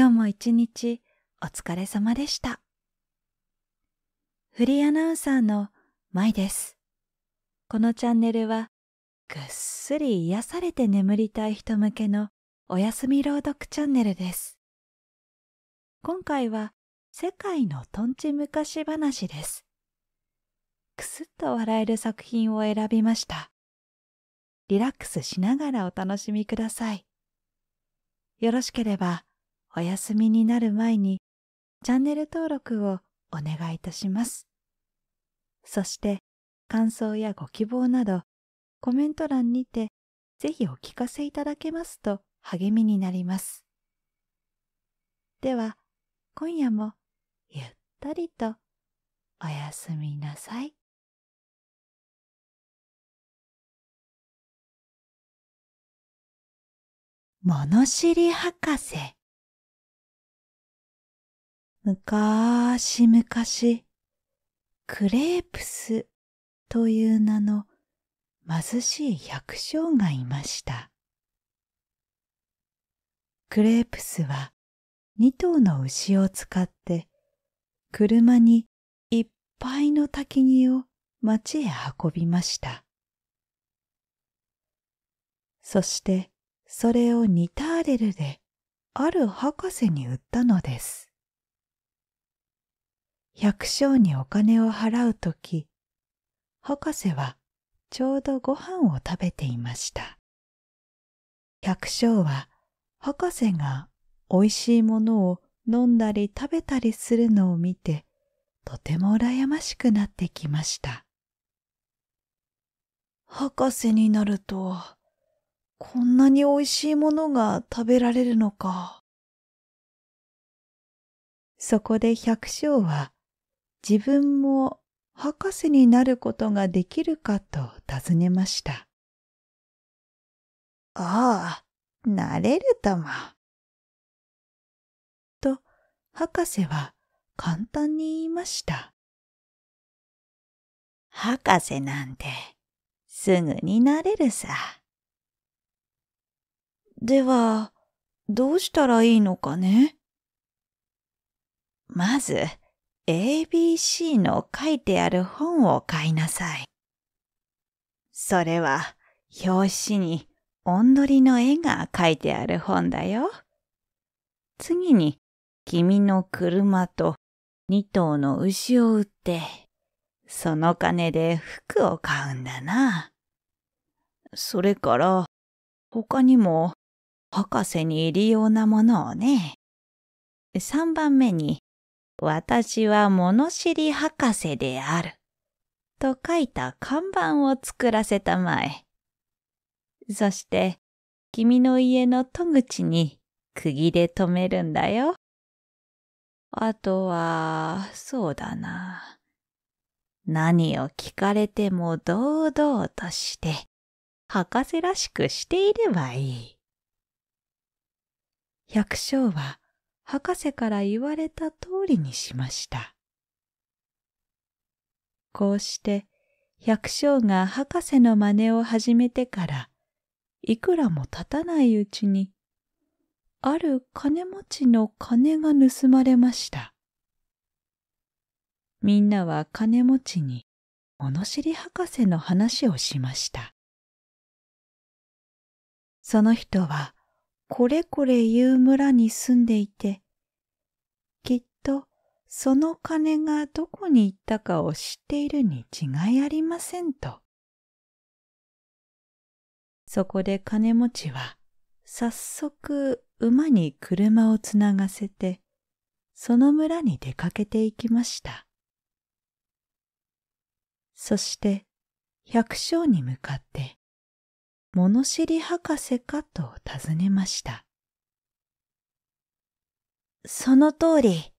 今日も一日お疲れ様でした。フリーアナウンサーの舞です。このチャンネルはぐっすり癒されて眠りたい人向けのお休み朗読チャンネルです。今回は世界のとんち昔話です。くすっと笑える作品を選びました。リラックスしながらお楽しみください。よろしければお休みになる前にチャンネル登録をお願いいたします。そして感想やご希望などコメント欄にてぜひお聞かせいただけますと励みになります。では今夜もゆったりとおやすみなさい。物知り博士むかーしむかし、クレープスという名の貧しい百姓がいました。クレープスは二頭の牛を使って車にいっぱいの焚き木を町へ運びました。そしてそれをニターレルである博士に売ったのです。百姓にお金を払うとき、博士はちょうどご飯を食べていました。百姓は博士が美味しいものを飲んだり食べたりするのを見て、とても羨ましくなってきました。博士になると、こんなに美味しいものが食べられるのか。そこで百姓は自分も博士になることができるかと尋ねました。ああ、なれるとも。と、博士は簡単に言いました。博士なんてすぐになれるさ。では、どうしたらいいのかね？まず、ABC の書いてある本を買いなさい。それは表紙に音取りの絵が書いてある本だよ。次に君の車と二頭の牛を売って、その金で服を買うんだな。それから他にも博士に入り用なものをね。三番目に私は物知り博士である。と書いた看板を作らせたまえ。そして、君の家の戸口に釘で留めるんだよ。あとは、そうだな。何を聞かれても堂々として、博士らしくしていればいい。百姓は博士から言われた通りにしました。こうして百姓が博士の真似を始めてからいくらも経たないうちにある金持ちの金が盗まれました。みんなは金持ちに物知り博士の話をしました。その人はこれこれいう村に住んでいて、きっとその金がどこに行ったかを知っているに違いありませんと。そこで金持ちは早速馬に車をつながせて、その村に出かけていきました。そして百姓に向かって物知り博士かと尋ねました。その通り、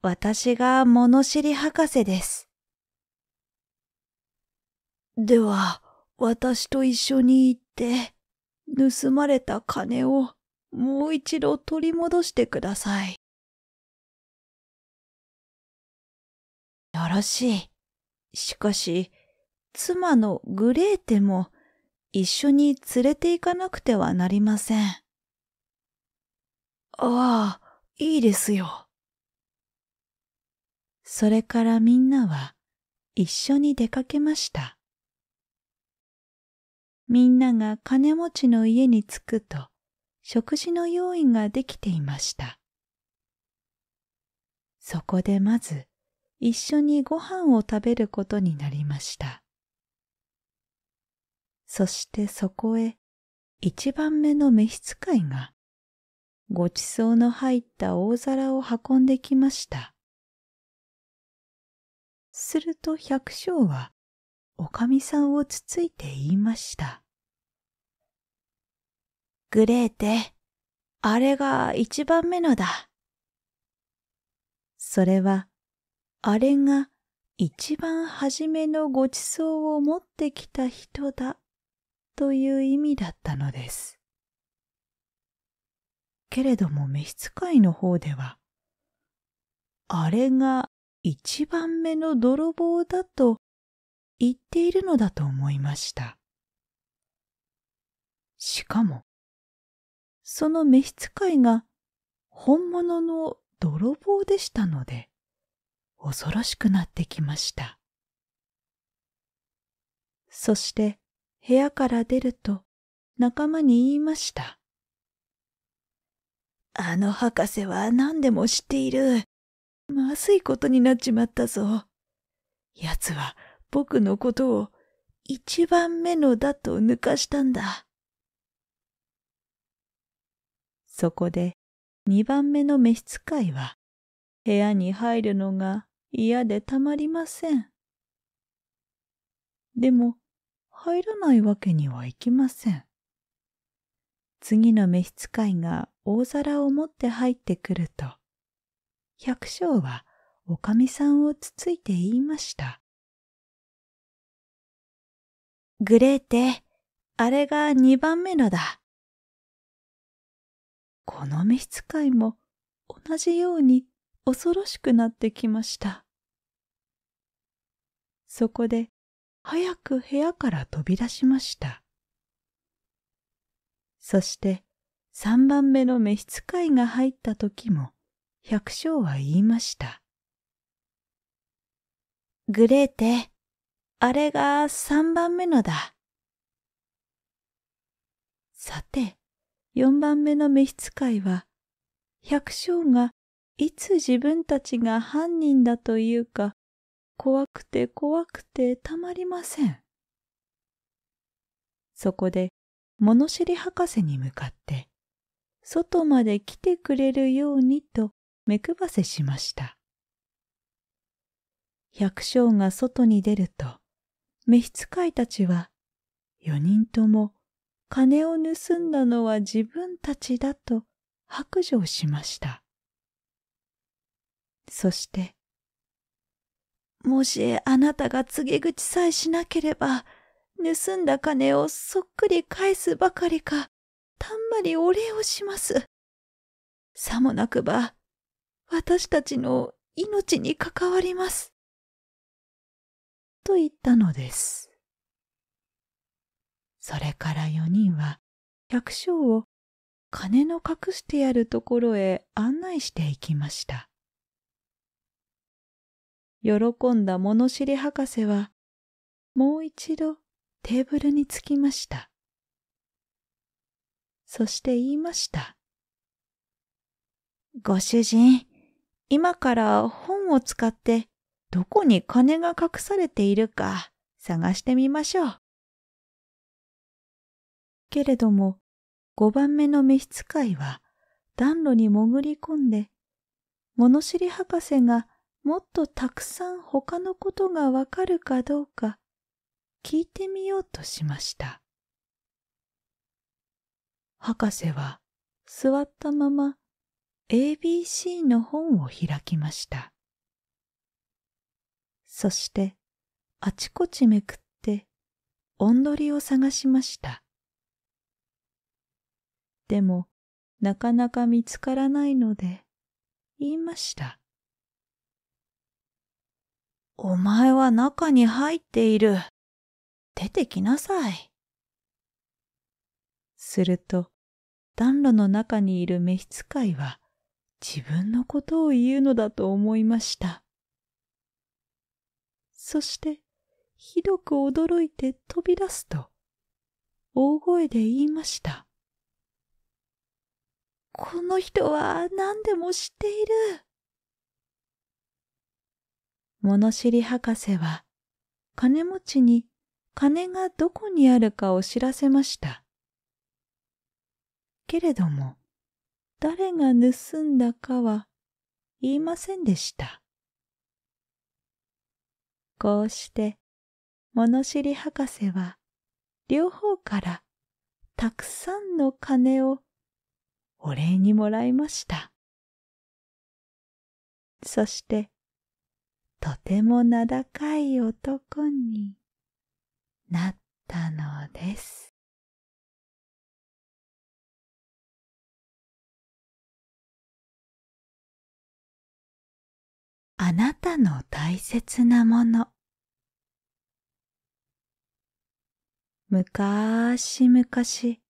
私が物知り博士です。では、私と一緒に行って、盗まれた金をもう一度取り戻してください。よろしい。しかし、妻のグレーテも一緒に連れて行かなくてはなりません。ああ、いいですよ。それからみんなは一緒に出かけました。みんなが金持ちの家に着くと食事の用意ができていました。そこでまず一緒にご飯を食べることになりました。そしてそこへ一番目の召使いがごちそうの入った大皿を運んできました。すると百姓はおかみさんをつついて言いました。グレーテ、あれが一番目のだ。それは、あれが一番初めのごちそうを持ってきた人だという意味だったのです。けれども召使いの方では、あれが一番目の泥棒だと言っているのだと思いました。しかも、その召使いが本物の泥棒でしたので、恐ろしくなってきました。そして部屋から出ると仲間に言いました。あの博士は何でも知っている。まずいことになっちまったぞ。奴は僕のことを一番目のだと抜かしたんだ。そこで二番目の召使いは部屋に入るのが嫌でたまりません。でも入らないわけにはいきません。次の召使いが大皿を持って入ってくると、百姓はおかみさんをつついて言いました。グレーテ、あれが二番目のだ。この召使いも同じように恐ろしくなってきました。そこで早く部屋から飛び出しました。そして三番目の召使いが入った時も百姓は言いました。グレーテ、あれが三番目のだ。さて、四番目の召使いは、百姓がいつ自分たちが犯人だというか、怖くて怖くてたまりません。そこで物知り博士に向かって、外まで来てくれるようにと目配せしました。百姓が外に出ると、召使いたちは四人とも金を盗んだのは自分たちだと白状しました。そして、もしあなたが告げ口さえしなければ、盗んだ金をそっくり返すばかりか、たんまりお礼をします。さもなくば、私たちの命に関わります。と言ったのです。それから四人は百姓を金の隠してやるところへ案内していきました。喜んだ物知り博士はもう一度テーブルにつきました。そして言いました。ご主人、今から本を使ってどこに金が隠されているか探してみましょう。けれども、五番目の召使いは暖炉に潜り込んで、物知り博士がもっとたくさん他のことがわかるかどうか聞いてみようとしました。博士は座ったまま ABC の本を開きました。そしてあちこちめくっておんどりを探しました。でもなかなか見つからないので言いました。お前は中に入っている。出てきなさい。すると、暖炉の中にいる召使いは自分のことを言うのだと思いました。そしてひどく驚いて飛び出すと、大声で言いました。この人は何でも知っている。物知り博士は金持ちに金がどこにあるかを知らせました。けれども、誰が盗んだかは言いませんでした。こうして物知り博士は両方からたくさんの金をお礼にもらいました。そしてとても名高い男になったのです。あなたの大切なものむかしむかし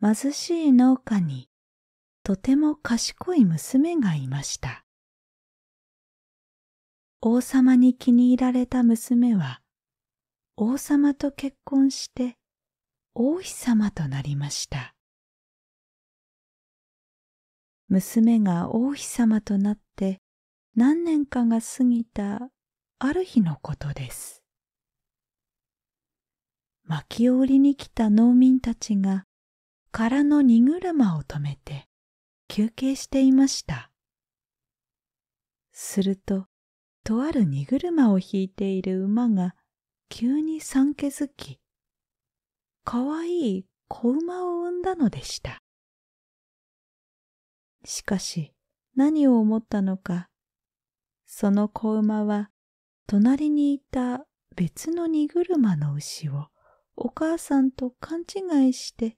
貧しい農家にとても賢い娘がいました。王様に気に入られた娘は王様と結婚して王妃様となりました。娘が王妃様となって何年かが過ぎたある日のことです。薪を売りに来た農民たちが空の荷車を止めて休憩していました。すると、とある荷車を引いている馬が急に産気づき、かわいい子馬を産んだのでした。しかし何を思ったのか、その子馬は隣にいた別の荷車の牛をお母さんと勘違いして、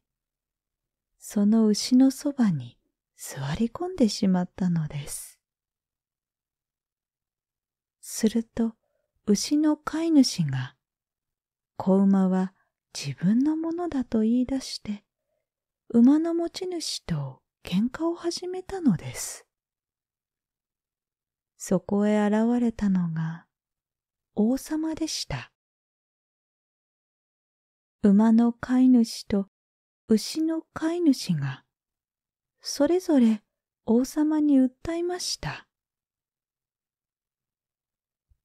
その牛のそばに座り込んでしまったのです。すると、牛の飼い主が、子馬は自分のものだと言い出して、馬の持ち主と喧嘩を始めたのです。そこへ現れたのが王様でした。馬の飼い主と牛の飼い主が、それぞれ王様に訴えました。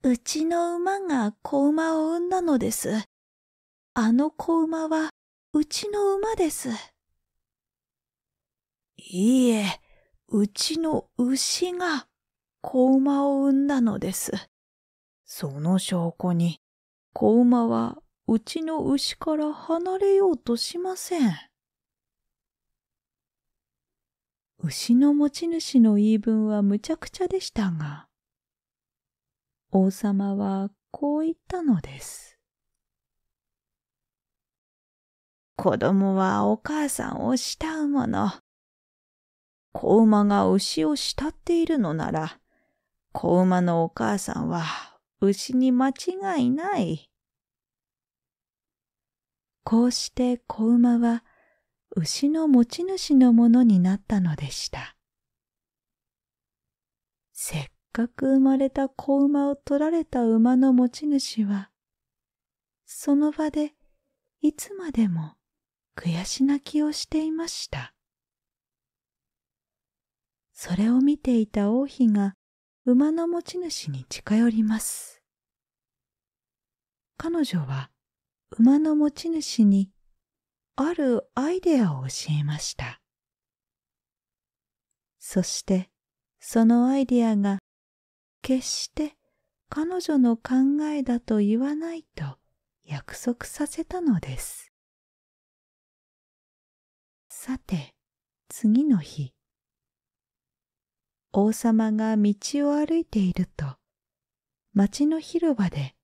うちの馬が子馬を産んだのです。あの子馬はうちの馬です。いいえ、うちの牛が子馬を産んだのです。その証拠に、子馬はうちの牛から離れようとしません。牛の持ち主の言い分はむちゃくちゃでしたが、王様はこう言ったのです。子供はお母さんを慕うもの。子馬が牛を慕っているのなら、子馬のお母さんは牛に間違いない。こうして子馬は牛の持ち主のものになったのでした。せっかく生まれた子馬を取られた馬の持ち主は、その場でいつまでも悔し泣きをしていました。それを見ていた王妃が馬の持ち主に近寄ります。彼女は馬の持ち主にあるアイデアを教えました。そしてそのアイデアが決して彼女の考えだと言わないと約束させたのです。さて、次の日、王様が道を歩いていると、町の広場で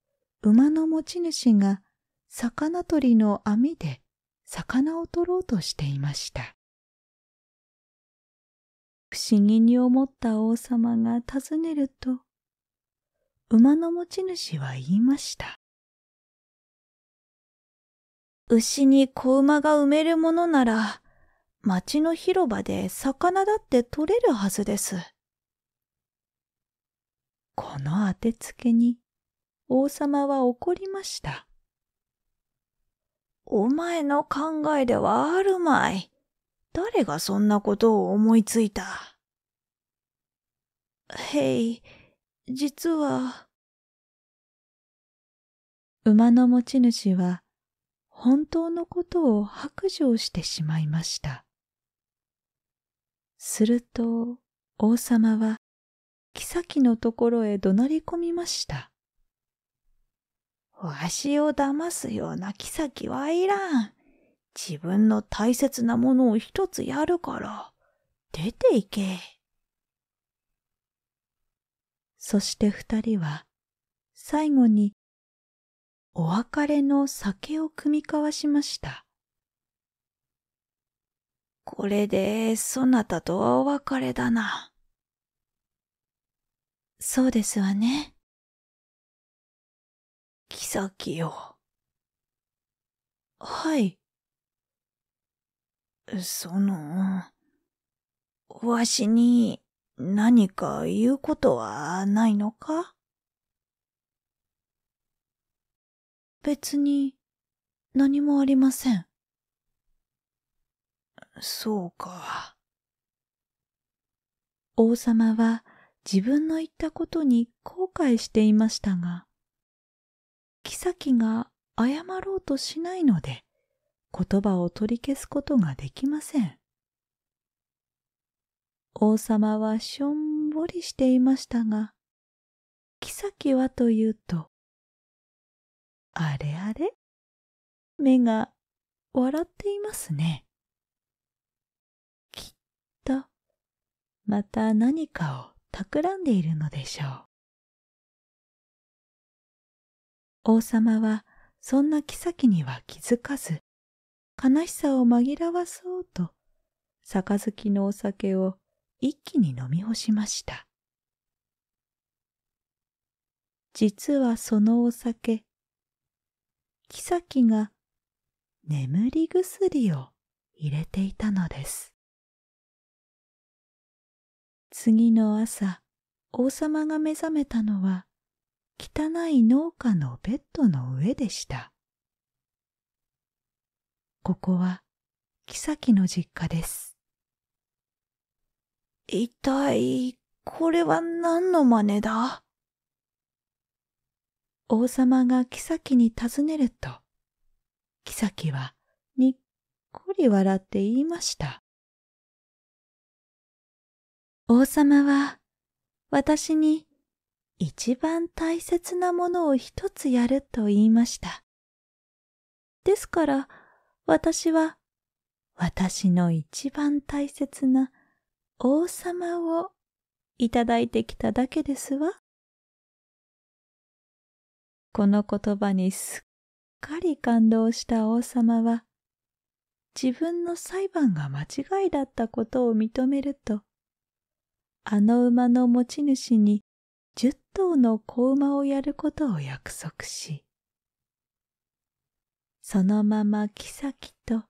馬の持ち主が魚取りの網で魚を取ろうとしていました。不思議に思った王様が尋ねると、馬の持ち主は言いました。牛に子馬が埋めるものなら、町の広場で魚だって取れるはずです。この当てつけに王様は怒りました。お前の考えではあるまい。誰がそんなことを思いついたへい、実は。馬の持ち主は本当のことを白状してしまいました。すると王様は妃のところへ怒鳴り込みました。わしを騙すような妃はいらん。自分の大切なものを一つやるから、出て行け。そして二人は、最後に、お別れの酒を酌み交わしました。これで、そなたとはお別れだな。そうですわね。妃よ。はい。その、わしに何か言うことはないのか？別に何もありません。そうか。王様は自分の言ったことに後悔していましたが、妃が謝ろうとしないので、言葉を取り消すことができません。王様はしょんぼりしていましたが、妃はというと、あれあれ？目が笑っていますね。きっと、また何かを企んでいるのでしょう。王様はそんな妃には気づかず、悲しさを紛らわそうと、杯のお酒を一気に飲み干しました。実はそのお酒、妃が眠り薬を入れていたのです。次の朝、王様が目覚めたのは、汚い農家のベッドの上でした。ここは、妃の実家です。一体、これは何の真似だ？王様が妃に尋ねると、妃はにっこり笑って言いました。王様は私に一番大切なものを一つやると言いました。ですから私は私の一番大切な王様をいただいてきただけですわ。この言葉にすっかり感動した王様は自分の裁判が間違いだったことを認めるとあの馬の持ち主に十頭の子馬をやることを約束し、そのまま妃と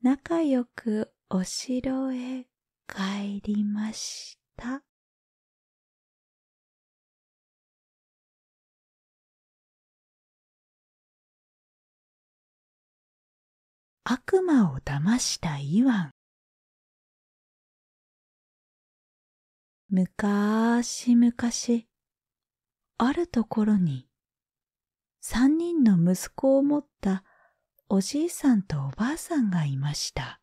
仲良くお城へ帰りました。悪魔を騙したイワン。むかしむかし、あるところに、三人の息子を持ったおじいさんとおばあさんがいました。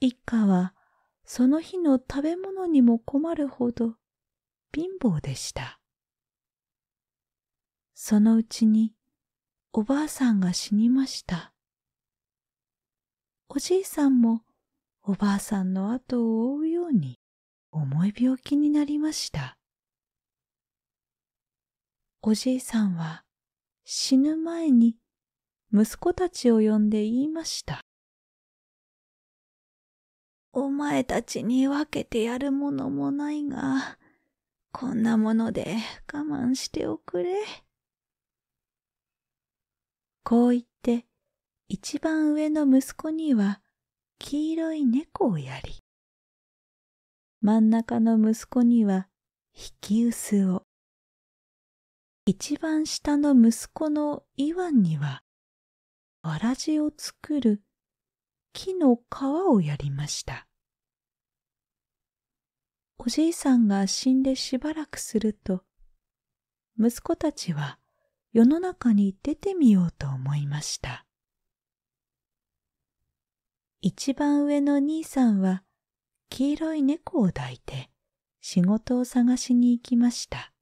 一家はその日の食べ物にも困るほど貧乏でした。そのうちにおばあさんが死にました。おじいさんもおばあさんの後を追うように重い病気になりました。おじいさんは死ぬ前に息子たちを呼んで言いました。お前たちに分けてやるものもないが、こんなもので我慢しておくれ。こう言って一番上の息子には黄色い猫をやり、真ん中の息子には引き薄を、一番下の息子のイワンにはわらじを作る木の皮をやりました。おじいさんが死んでしばらくすると、息子たちは世の中に出てみようと思いました。一番上の兄さんは黄色い猫を抱いて仕事を探しに行きました。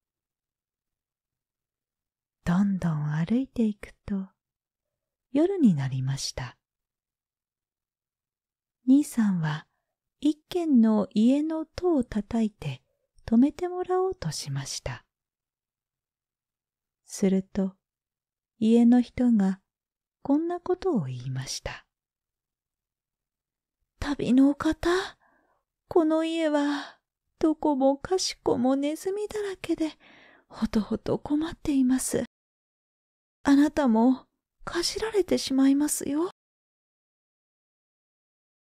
どんどん歩いていくと夜になりました。兄さんは一軒の家の戸を叩いて止めてもらおうとしました。すると家の人がこんなことを言いました。旅のお方、この家はどこもかしこもネズミだらけでほとほと困っています。あなたもかじられてしまいますよ。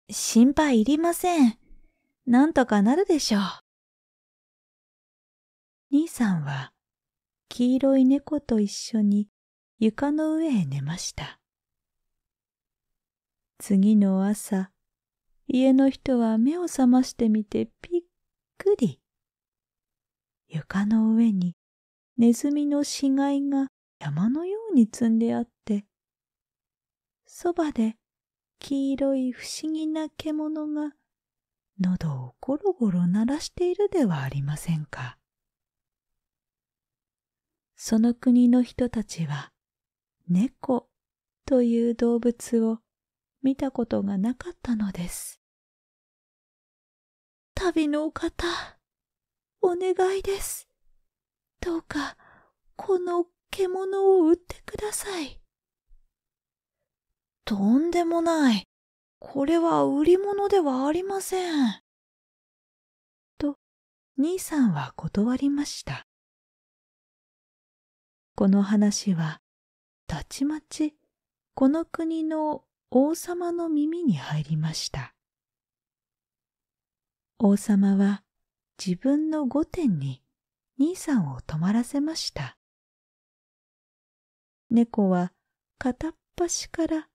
心配いりません。なんとかなるでしょう。兄さんは黄色い猫と一緒に床の上へ寝ました。次の朝、家の人は目を覚ましてみてびっくり。床の上にネズミの死骸が山のように積んであって、そばで黄色い不思議な獣が喉をゴロゴロ鳴らしているではありませんか？その国の人たちは猫という動物を見たことがなかったのです。旅のお方、お願いです。どうか、この獣を売ってください。とんでもない。これは売り物ではありません。と、兄さんは断りました。この話は、たちまち、この国の王様の耳に入りました。王様は自分の御殿に兄さんを泊まらせました。猫は片っ端から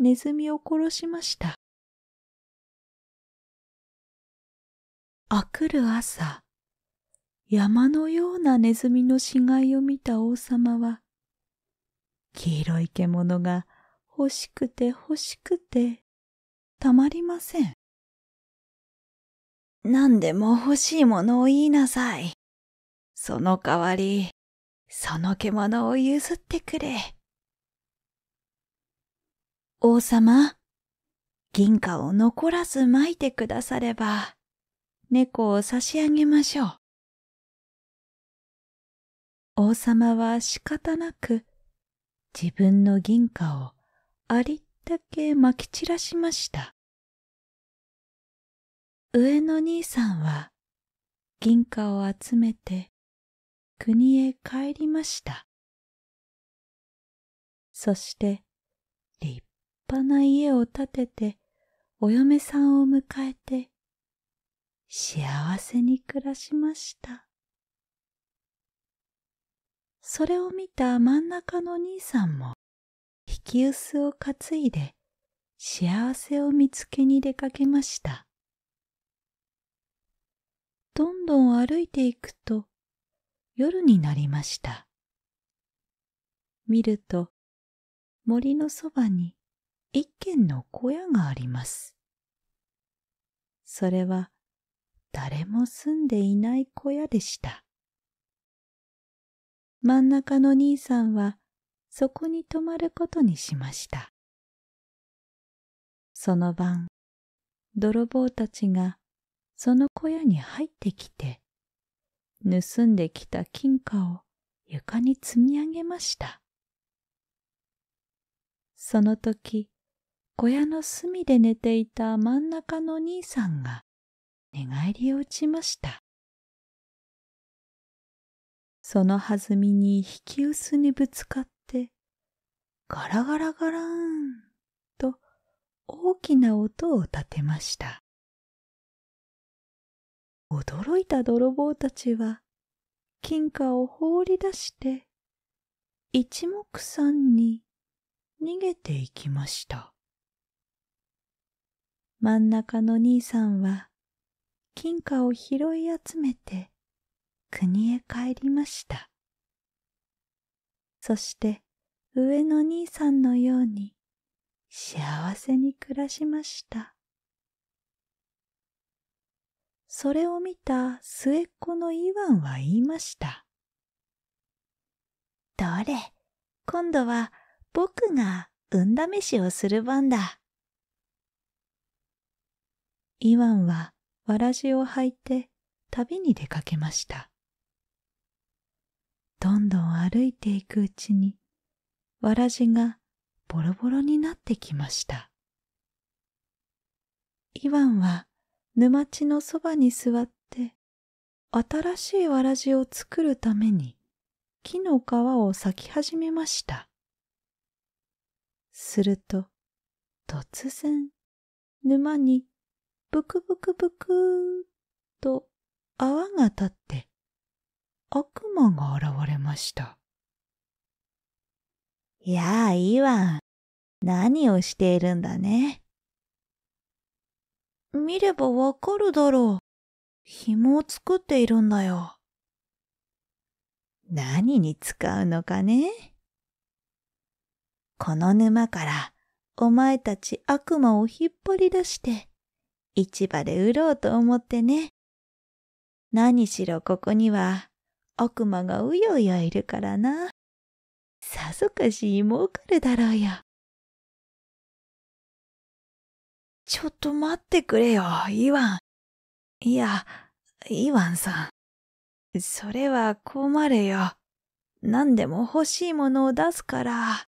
ネズミを殺しました。あくる朝、山のようなネズミの死骸を見た王様は、黄色い獣が欲しくて欲しくてたまりません。何でも欲しいものを言いなさい。その代わり、その獣を譲ってくれ。王様、銀貨を残らず撒いてくだされば、猫を差し上げましょう。王様は仕方なく自分の銀貨をありったけ撒き散らしました。上の兄さんは銀貨を集めて国へ帰りました。そして派な家を建ててお嫁さんを迎えて幸せに暮らしました。それを見た真ん中の兄さんも引き薄を担いで幸せを見つけに出かけました。どんどん歩いていくと夜になりました。見ると森のそばに一軒の小屋があります。それは誰も住んでいない小屋でした。真ん中の兄さんはそこに泊まることにしました。その晩、泥棒たちがその小屋に入ってきて、盗んできた金貨を床に積み上げました。その時、小屋の隅で寝ていた真ん中の兄さんが寝返りを打ちました。その弾みに引き薄にぶつかって、ガラガラガラーンと大きな音を立てました。驚いた泥棒たちは金貨を放り出して一目散に逃げていきました。真ん中の兄さんは金貨を拾い集めて国へ帰りました。そして上の兄さんのように幸せに暮らしました。それを見た末っ子のイワンは言いました。どれ、今度は僕が運試しをする番だ。イワンはわらじを履いて旅に出かけました。どんどん歩いていくうちに、わらじがボロボロになってきました。イワンは沼地のそばに座って、新しいわらじを作るために木の皮を裂き始めました。すると、突然、沼にブクブクブクーと泡が立って悪魔が現れました。やあ、イワン、何をしているんだね。見ればわかるだろう。紐を作っているんだよ。何に使うのかねこの沼からお前たち悪魔を引っ張り出して市場で売ろうと思ってね。何しろここには悪魔がうようよいるからな。さぞかし儲かるだろうよ。ちょっと待ってくれよ、イワン。いや、イワンさん。それは困るよ。何でも欲しいものを出すから。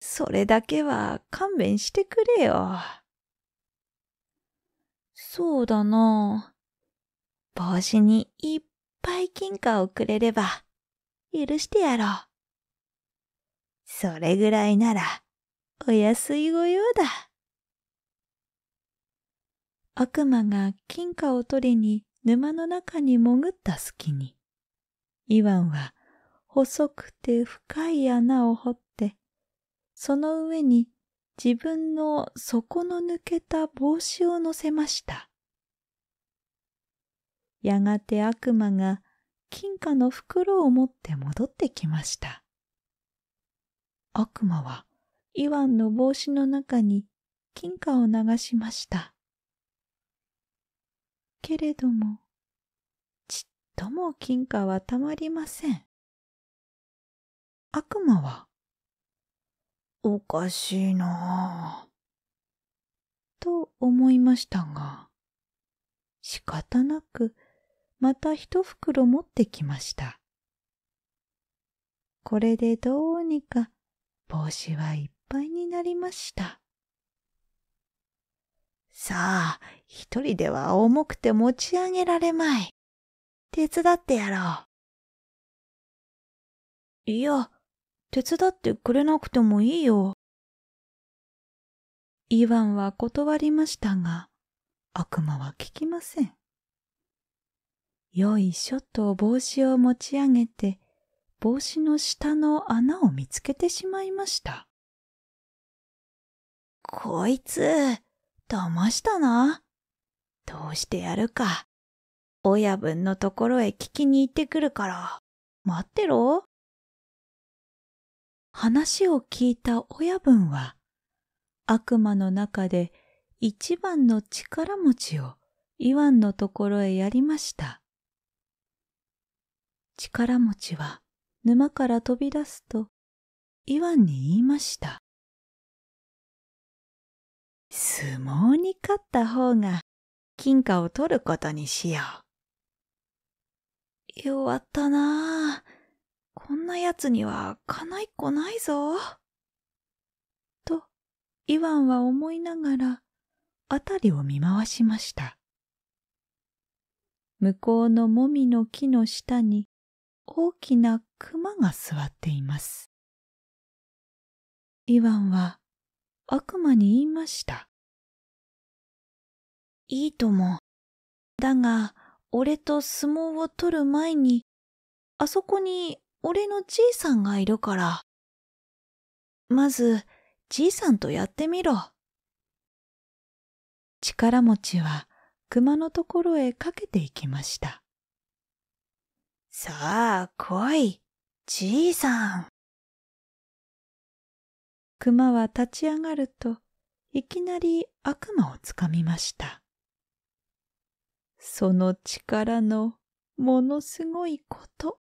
それだけは勘弁してくれよ。そうだな帽子にいっぱい金貨をくれれば、許してやろう。それぐらいなら、お安いご用だ。悪魔が金貨を取りに沼の中に潜った隙に、イワンは細くて深い穴を掘って、その上に自分の底の抜けた帽子を乗せました。やがて悪魔が金貨の袋を持って戻ってきました。悪魔はイワンの帽子の中に金貨を流しました。けれども、ちっとも金貨はたまりません。悪魔はおかしいなぁ。と思いましたが、仕方なくまた一袋持ってきました。これでどうにか帽子はいっぱいになりました。さあ、一人では重くて持ち上げられまい。手伝ってやろう。いや、手伝ってくれなくてもいいよ。イワンは断りましたが、悪魔は聞きません。よいしょと帽子を持ち上げて、帽子の下の穴を見つけてしまいました。こいつ、騙したな。どうしてやるか。親分のところへ聞きに行ってくるから、待ってろ。話を聞いた親分は、悪魔の中で一番の力持ちをイワンのところへやりました。力持ちは沼から飛び出すと、イワンに言いました。相撲に勝った方が金貨を取ることにしよう。弱ったなあ。こんな奴にはかないっこないぞ。と、イワンは思いながら、あたりを見回しました。向こうのもみの木の下に大きな熊が座っています。イワンは悪魔に言いました。いいとも。だが、俺と相撲を取る前に、あそこに俺のじいさんがいるから。まず、じいさんとやってみろ。力持ちは熊のところへかけていきました。さあ、来い、じいさん。熊は立ち上がると、いきなり悪魔をつかみました。その力のものすごいこと。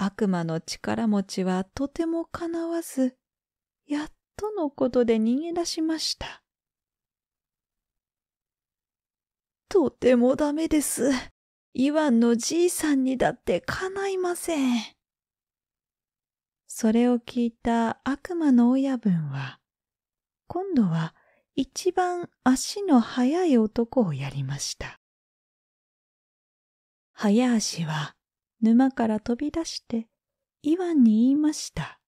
悪魔の力持ちはとてもかなわず、やっとのことで逃げ出しました。とてもダメです。イワンのじいさんにだってかないません。それを聞いた悪魔の親分は、今度は一番足の速い男をやりました。早足は沼から飛び出してイワンに言いました。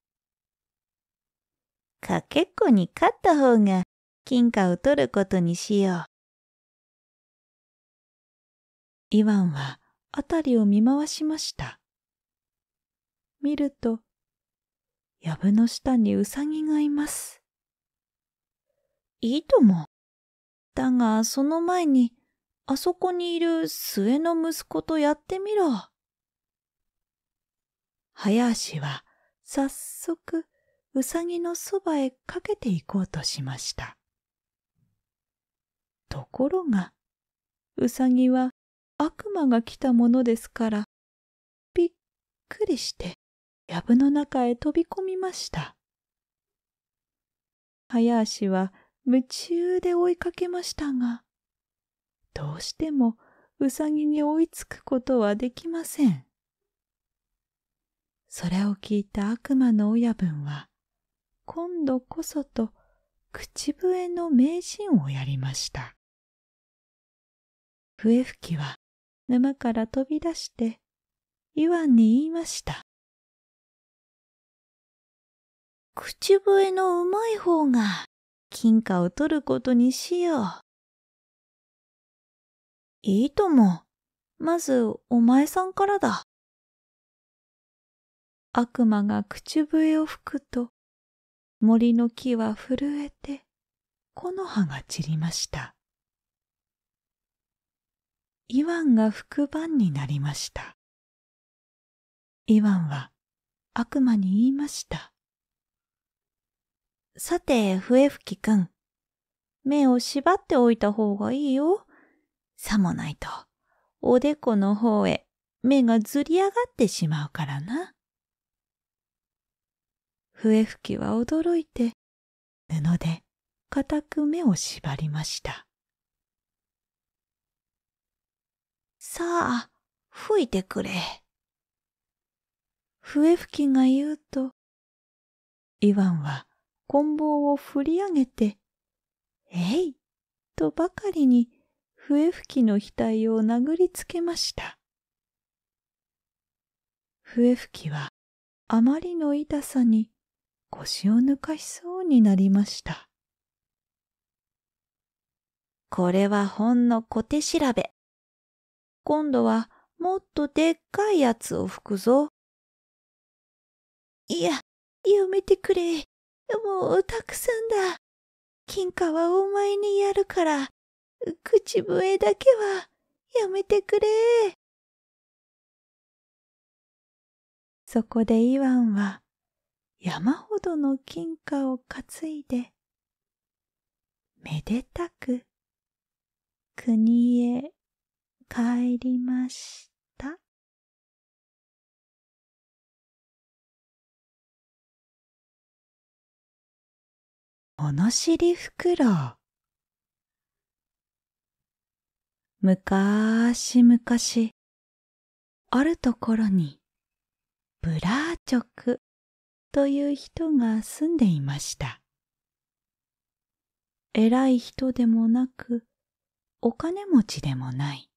かけっこに勝った方が金貨を取ることにしよう。イワンは辺りを見回しました。見ると、藪の下にウサギがいます。いいとも。だが、その前に、あそこにいる末の息子とやってみろ。早足は早速うさぎのそばへかけていこうとしました。ところが、うさぎは悪魔が来たものですから、びっくりして藪の中へ飛び込みました。早足は夢中で追いかけましたが、どうしてもうさぎに追いつくことはできません。それを聞いた悪魔の親分は、今度こそと口笛の名人をやりました。笛吹きは沼から飛び出して、イワンに言いました。口笛のうまい方が金貨を取ることにしよう。いいとも。まずお前さんからだ。悪魔が口笛を吹くと、森の木は震えて、木の葉が散りました。イワンが吹く番になりました。イワンは悪魔に言いました。さて、笛吹きくん。目を縛っておいた方がいいよ。さもないと、おでこの方へ目がずり上がってしまうからな。笛吹きは驚いて、布で固く目を縛りました。さあ、吹いてくれ。笛吹きが言うと、イワンは棍棒を振り上げて、えいとばかりに笛吹きの額を殴りつけました。笛吹きはあまりの痛さに腰を抜かしそうになりました。これはほんの小手調べ。今度はもっとでっかいやつを吹くぞ。いや、やめてくれ。もうたくさんだ。金貨はお前にやるから、口笛だけはやめてくれ。そこでイワンは山ほどの金貨を担いで、めでたく国へ帰りました。おのしりふくろう。むかしむかし、あるところに、ブラーチョクという人が住んでいました。偉い人でもなく、お金持ちでもない、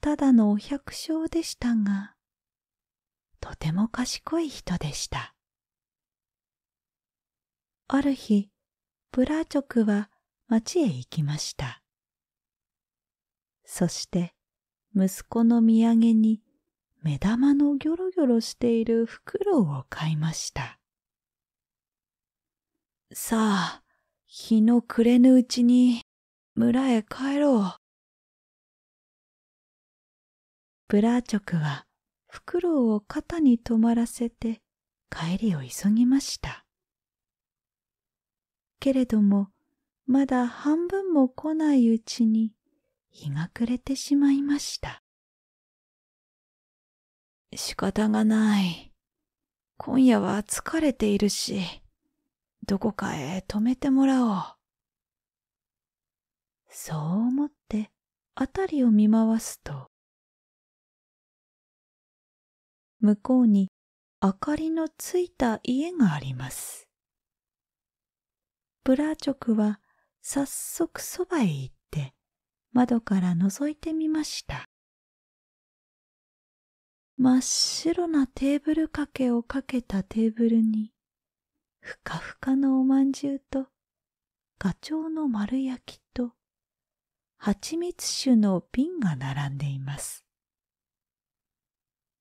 ただのお百姓でしたが、とても賢い人でした。ある日、ブラーチョクは町へ行きました。そして息子の土産に目玉のギョロギョロしているフクロウを買いました。さあ、日の暮れぬうちに村へ帰ろう。ブラーチョクはフクロウを肩に止まらせて帰りを急ぎました。けれども、まだ半分も来ないうちに日が暮れてしまいました。仕方がない。今夜は疲れているし、どこかへ泊めてもらおう。そう思って辺りを見回すと、向こうに明かりのついた家があります。ブラーチョクは早速そばへ行って窓から覗いてみました。真っ白なテーブル掛けをかけたテーブルに、ふかふかのおまんじゅうと、ガチョウの丸焼きと、蜂蜜酒の瓶が並んでいます。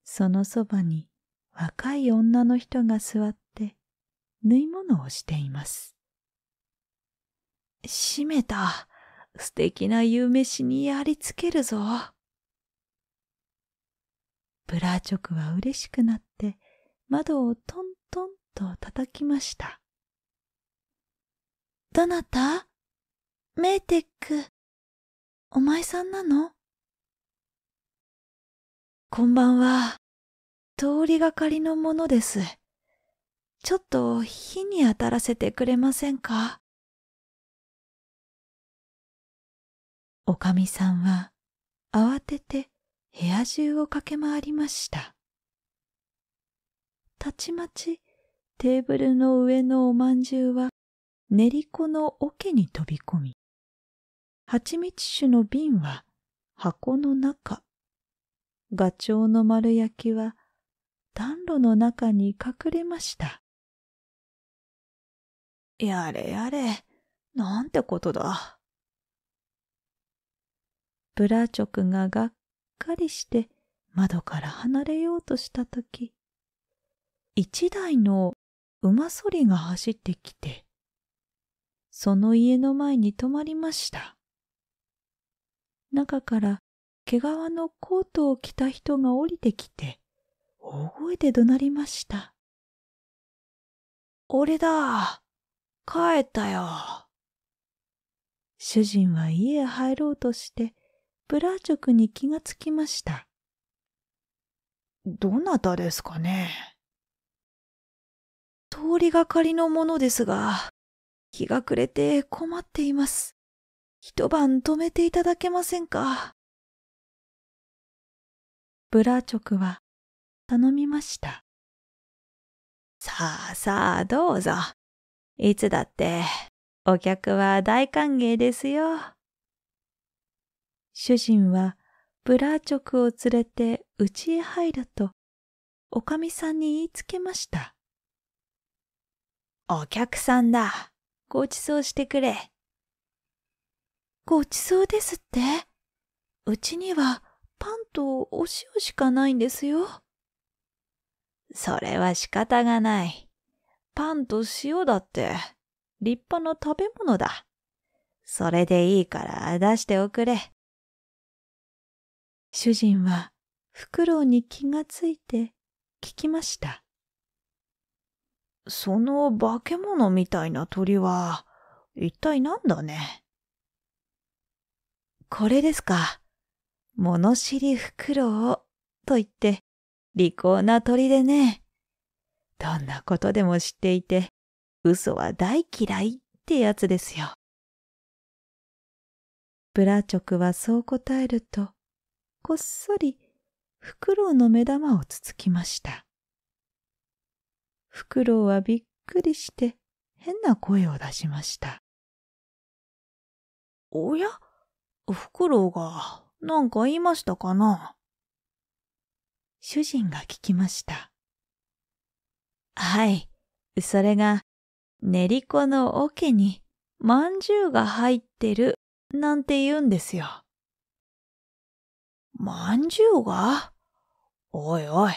そのそばに若い女の人が座って縫い物をしています。閉めた素敵な夕飯にやりつけるぞ。ブラーチョクは嬉しくなって窓をトントンと叩きました。どなた？メーテック。お前さんなの？こんばんは。通りがかりのものです。ちょっと火に当たらせてくれませんか？おかみさんは慌てて部屋中を駆け回りました。たちまちテーブルの上のおまんじゅうは練り粉の桶に飛び込み、蜂蜜酒の瓶は箱の中、ガチョウの丸焼きは暖炉の中に隠れました。やれやれ、なんてことだ。ブラチョクががっかりして窓から離れようとしたとき、一台の馬そりが走ってきて、その家の前に止まりました。中から毛皮のコートを着た人が降りてきて、大声で怒鳴りました。俺だ帰ったよ主人は家へ入ろうとして、ブラーチョクに気がつきました。どなたですかね？通りがかりのものですが、日が暮れて困っています。一晩泊めていただけませんか？ブラーチョクは頼みました。さあさあどうぞ。いつだってお客は大歓迎ですよ。主人はブラーチョクを連れて家へ入ると、おかみさんに言いつけました。お客さんだ。ごちそうしてくれ。ごちそうですって？うちにはパンとお塩しかないんですよ。それは仕方がない。パンと塩だって立派な食べ物だ。それでいいから出しておくれ。主人はフクロウに気がついて聞きました。その化け物みたいな鳥は一体何だね？これですか。物知りフクロウと言って利口な鳥でね。どんなことでも知っていて嘘は大嫌いってやつですよ。ブラチョクはそう答えるとこっそりフクロウの目玉をつつきました。フクロウはびっくりして変な声を出しました。おや？フクロウが何か言いましたかな？主人が聞きました。はい、それが練り粉の桶にまんじゅうが入ってるなんて言うんですよ。まんじゅうが？おいおい、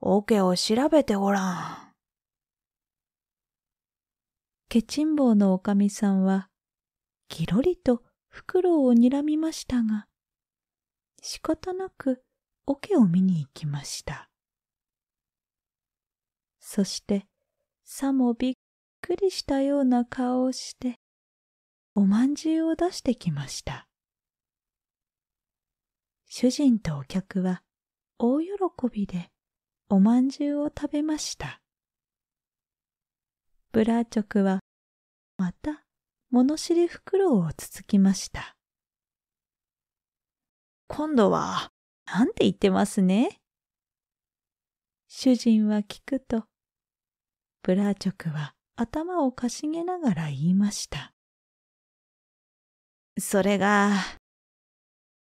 オケを調べてごらん。ケチンボウのおかみさんは、きろりとフクロウを睨みましたが、仕方なく桶を見に行きました。そして、さもびっくりしたような顔をして、おまんじゅうを出してきました。主人とお客は大喜びでおまんじゅうを食べました。ブラーチョクはまた物知り袋をつつきました。今度はなんて言ってますね主人は聞くと、ブラーチョクは頭をかしげながら言いました。それが、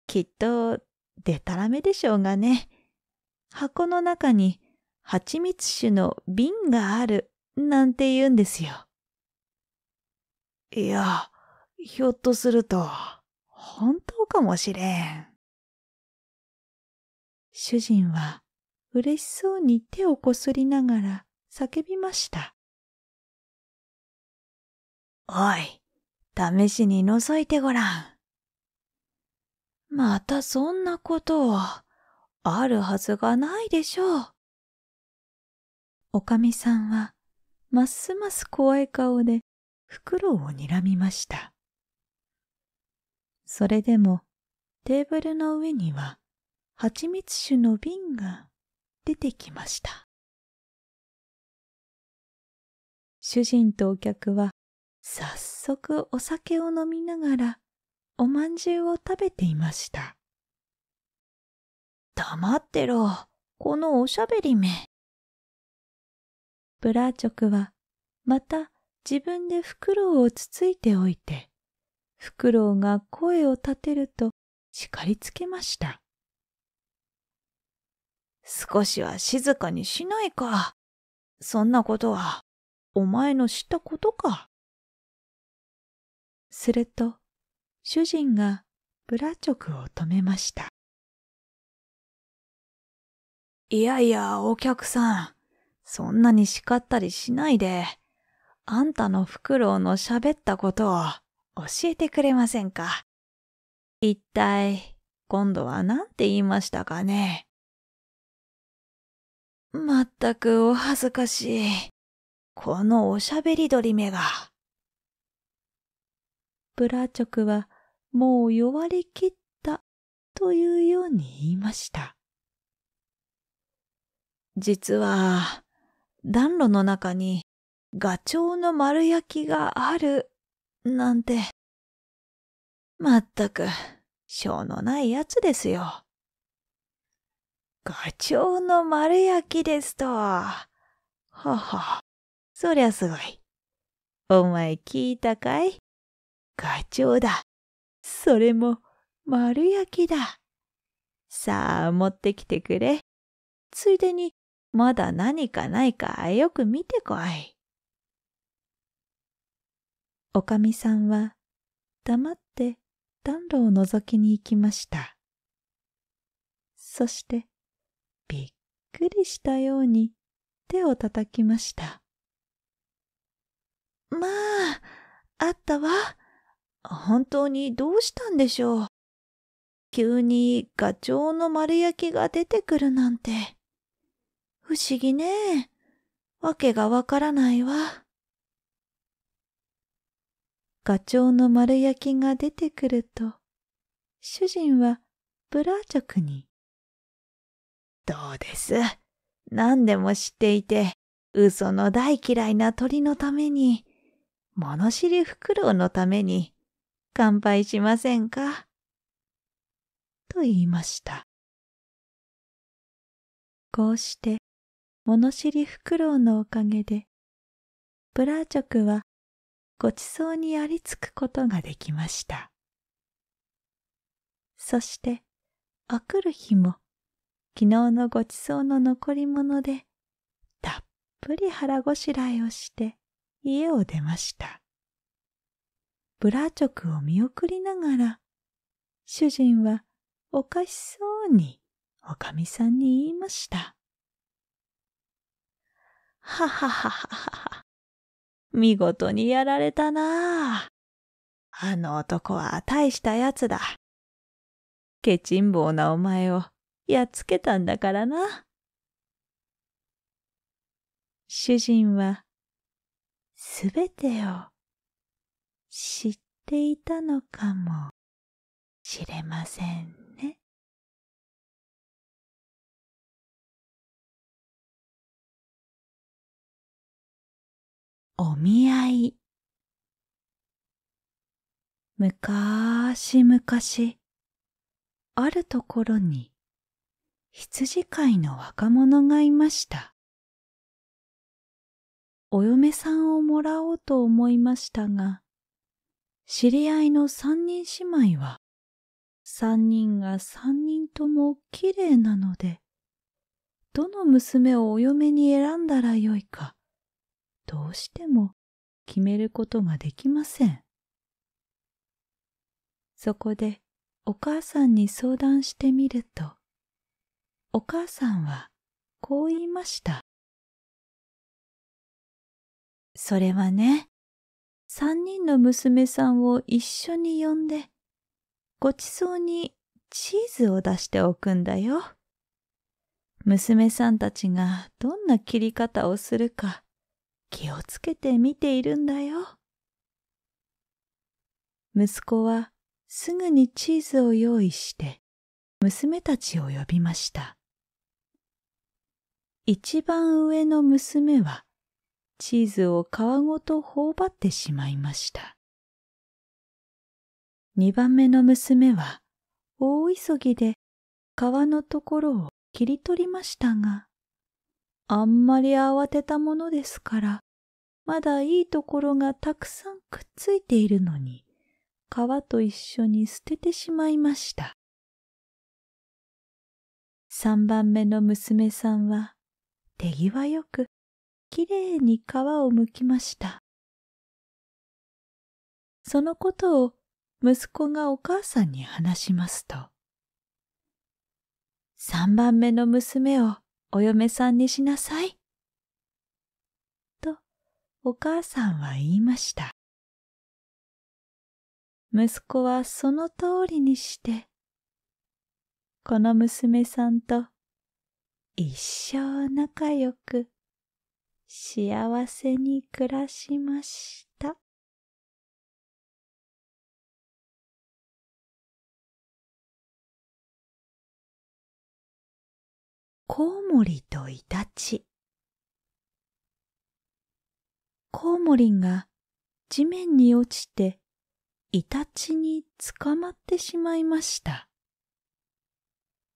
きっとでたらめでしょうがね。箱の中に蜂蜜酒の瓶があるなんて言うんですよ。いや、ひょっとすると、本当かもしれん。主人は嬉しそうに手をこすりながら叫びました。おい、試しに覗いてごらん。またそんなことはあるはずがないでしょう。おかみさんはますます怖い顔で袋を睨みました。それでもテーブルの上には蜂蜜酒の瓶が出てきました。主人とお客は早速お酒を飲みながらおまんじゅうを食べていました。黙ってろ、このおしゃべりめ。ブラーチョクはまた自分でフクロウをつついておいて、フクロウが声を立てると叱りつけました。少しは静かにしないか。そんなことは、お前の知ったことか。すると、主人がブラチョクを止めました。いやいや、お客さん、そんなに叱ったりしないで、あんたのフクロウの喋ったことを教えてくれませんか一体、今度は何て言いましたかねまったくお恥ずかしい。このおしゃべり鳥めが。ブラーチョクはもう弱りきったというように言いました。実は暖炉の中にガチョウの丸焼きがあるなんて、まったくしょうのないやつですよ。ガチョウの丸焼きですと。はは、そりゃすごい。お前聞いたかい？ガチョウだ。それも丸焼きだ。さあ持ってきてくれ。ついでにまだ何かないかよく見てこい。おかみさんは黙って暖炉を覗きに行きました。そしてびっくりしたように手を叩きました。まあ、あったわ。本当にどうしたんでしょう？急にガチョウの丸焼きが出てくるなんて。不思議ね。わけがわからないわ。ガチョウの丸焼きが出てくると、主人はブラーチョクに。どうです？何でも知っていて、嘘の大嫌いな鳥のために、物知りフクロウのために、乾杯しませんか？と言いました。こうして、物知りフクロウのおかげで、ブラーチョクはごちそうにありつくことができました。そして、あくる日も、昨日のごちそうの残り物で、たっぷり腹ごしらえをして家を出ました。ブラチョクを見送りながら、主人はおかしそうにおかみさんに言いました。ははははは。見事にやられたなあ。あの男は大したやつだ。ケチンボなお前をやっつけたんだからな。主人はすべてを知っていたのかもしれませんね。お見合いむかーしむかしあるところに羊飼いの若者がいました。お嫁さんをもらおうと思いましたが、知り合いの三人姉妹は、三人が三人ともきれいなので、どの娘をお嫁に選んだらよいか、どうしても決めることができません。そこでお母さんに相談してみると、お母さんはこう言いました。それはね、三人の娘さんを一緒に呼んで、ごちそうにチーズを出しておくんだよ。娘さんたちがどんな切り方をするか気をつけて見ているんだよ。息子はすぐにチーズを用意して娘たちを呼びました。一番上の娘はチーズを皮ごと頬張ってしまいました。二番目の娘は大急ぎで皮のところを切り取りましたが、あんまり慌てたものですから、まだいいところがたくさんくっついているのに、皮と一緒に捨ててしまいました。三番目の娘さんは手際よくきれいに皮を剥きました。そのことを息子がお母さんに話しますと、三番目の娘をお嫁さんにしなさい。とお母さんは言いました。息子はその通りにして、この娘さんと一生仲良く幸せに暮らしました。コウモリとイタチコウモリが地面に落ちてイタチに捕まってしまいました。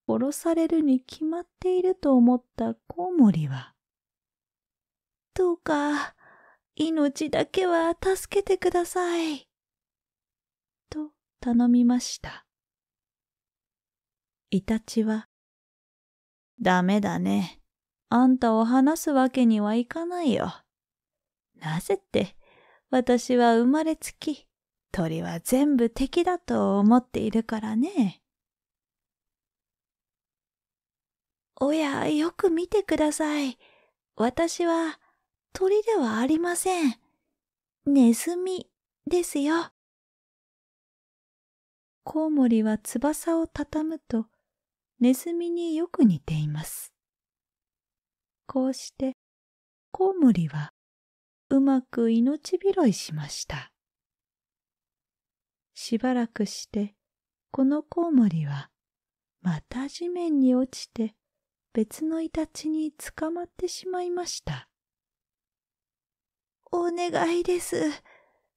殺されるに決まっていると思ったコウモリはどうか、命だけは助けてください。と頼みました。イタチは、ダメだね。あんたを話すわけにはいかないよ。なぜって、私は生まれつき、鳥は全部敵だと思っているからね。おや、よく見てください。私は鳥ではありません。ネズミですよ。コウモリは翼をたたむとネズミによく似ています。こうしてコウモリはうまく命拾いしました。しばらくしてこのコウモリはまた地面に落ちて別のイタチに捕まってしまいました。お願いです。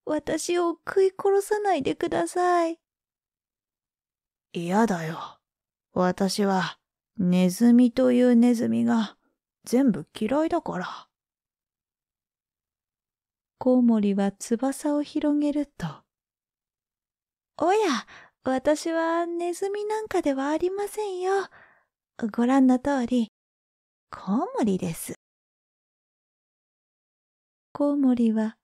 私を食い殺さないでください。嫌だよ。私はネズミというネズミが全部嫌いだから。コウモリは翼を広げると。おや、私はネズミなんかではありませんよ。ご覧の通り、コウモリです。コウモリは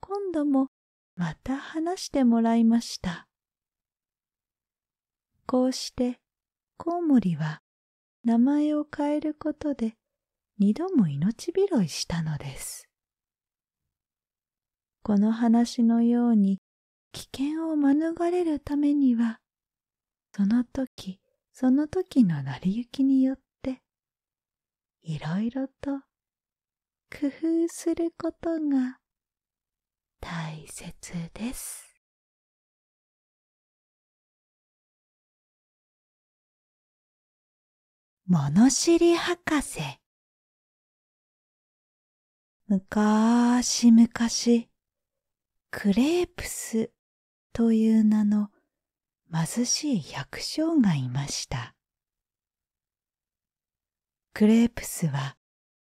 今度もまた話してもらいました。こうしてコウモリは名前を変えることで二度も命拾いしたのです。この話のように危険を免れるためには、その時その時の成り行きによって、いろいろと工夫することが大切です。物知り博士むかーしむかしクレープスという名の貧しい百姓がいました。クレープスは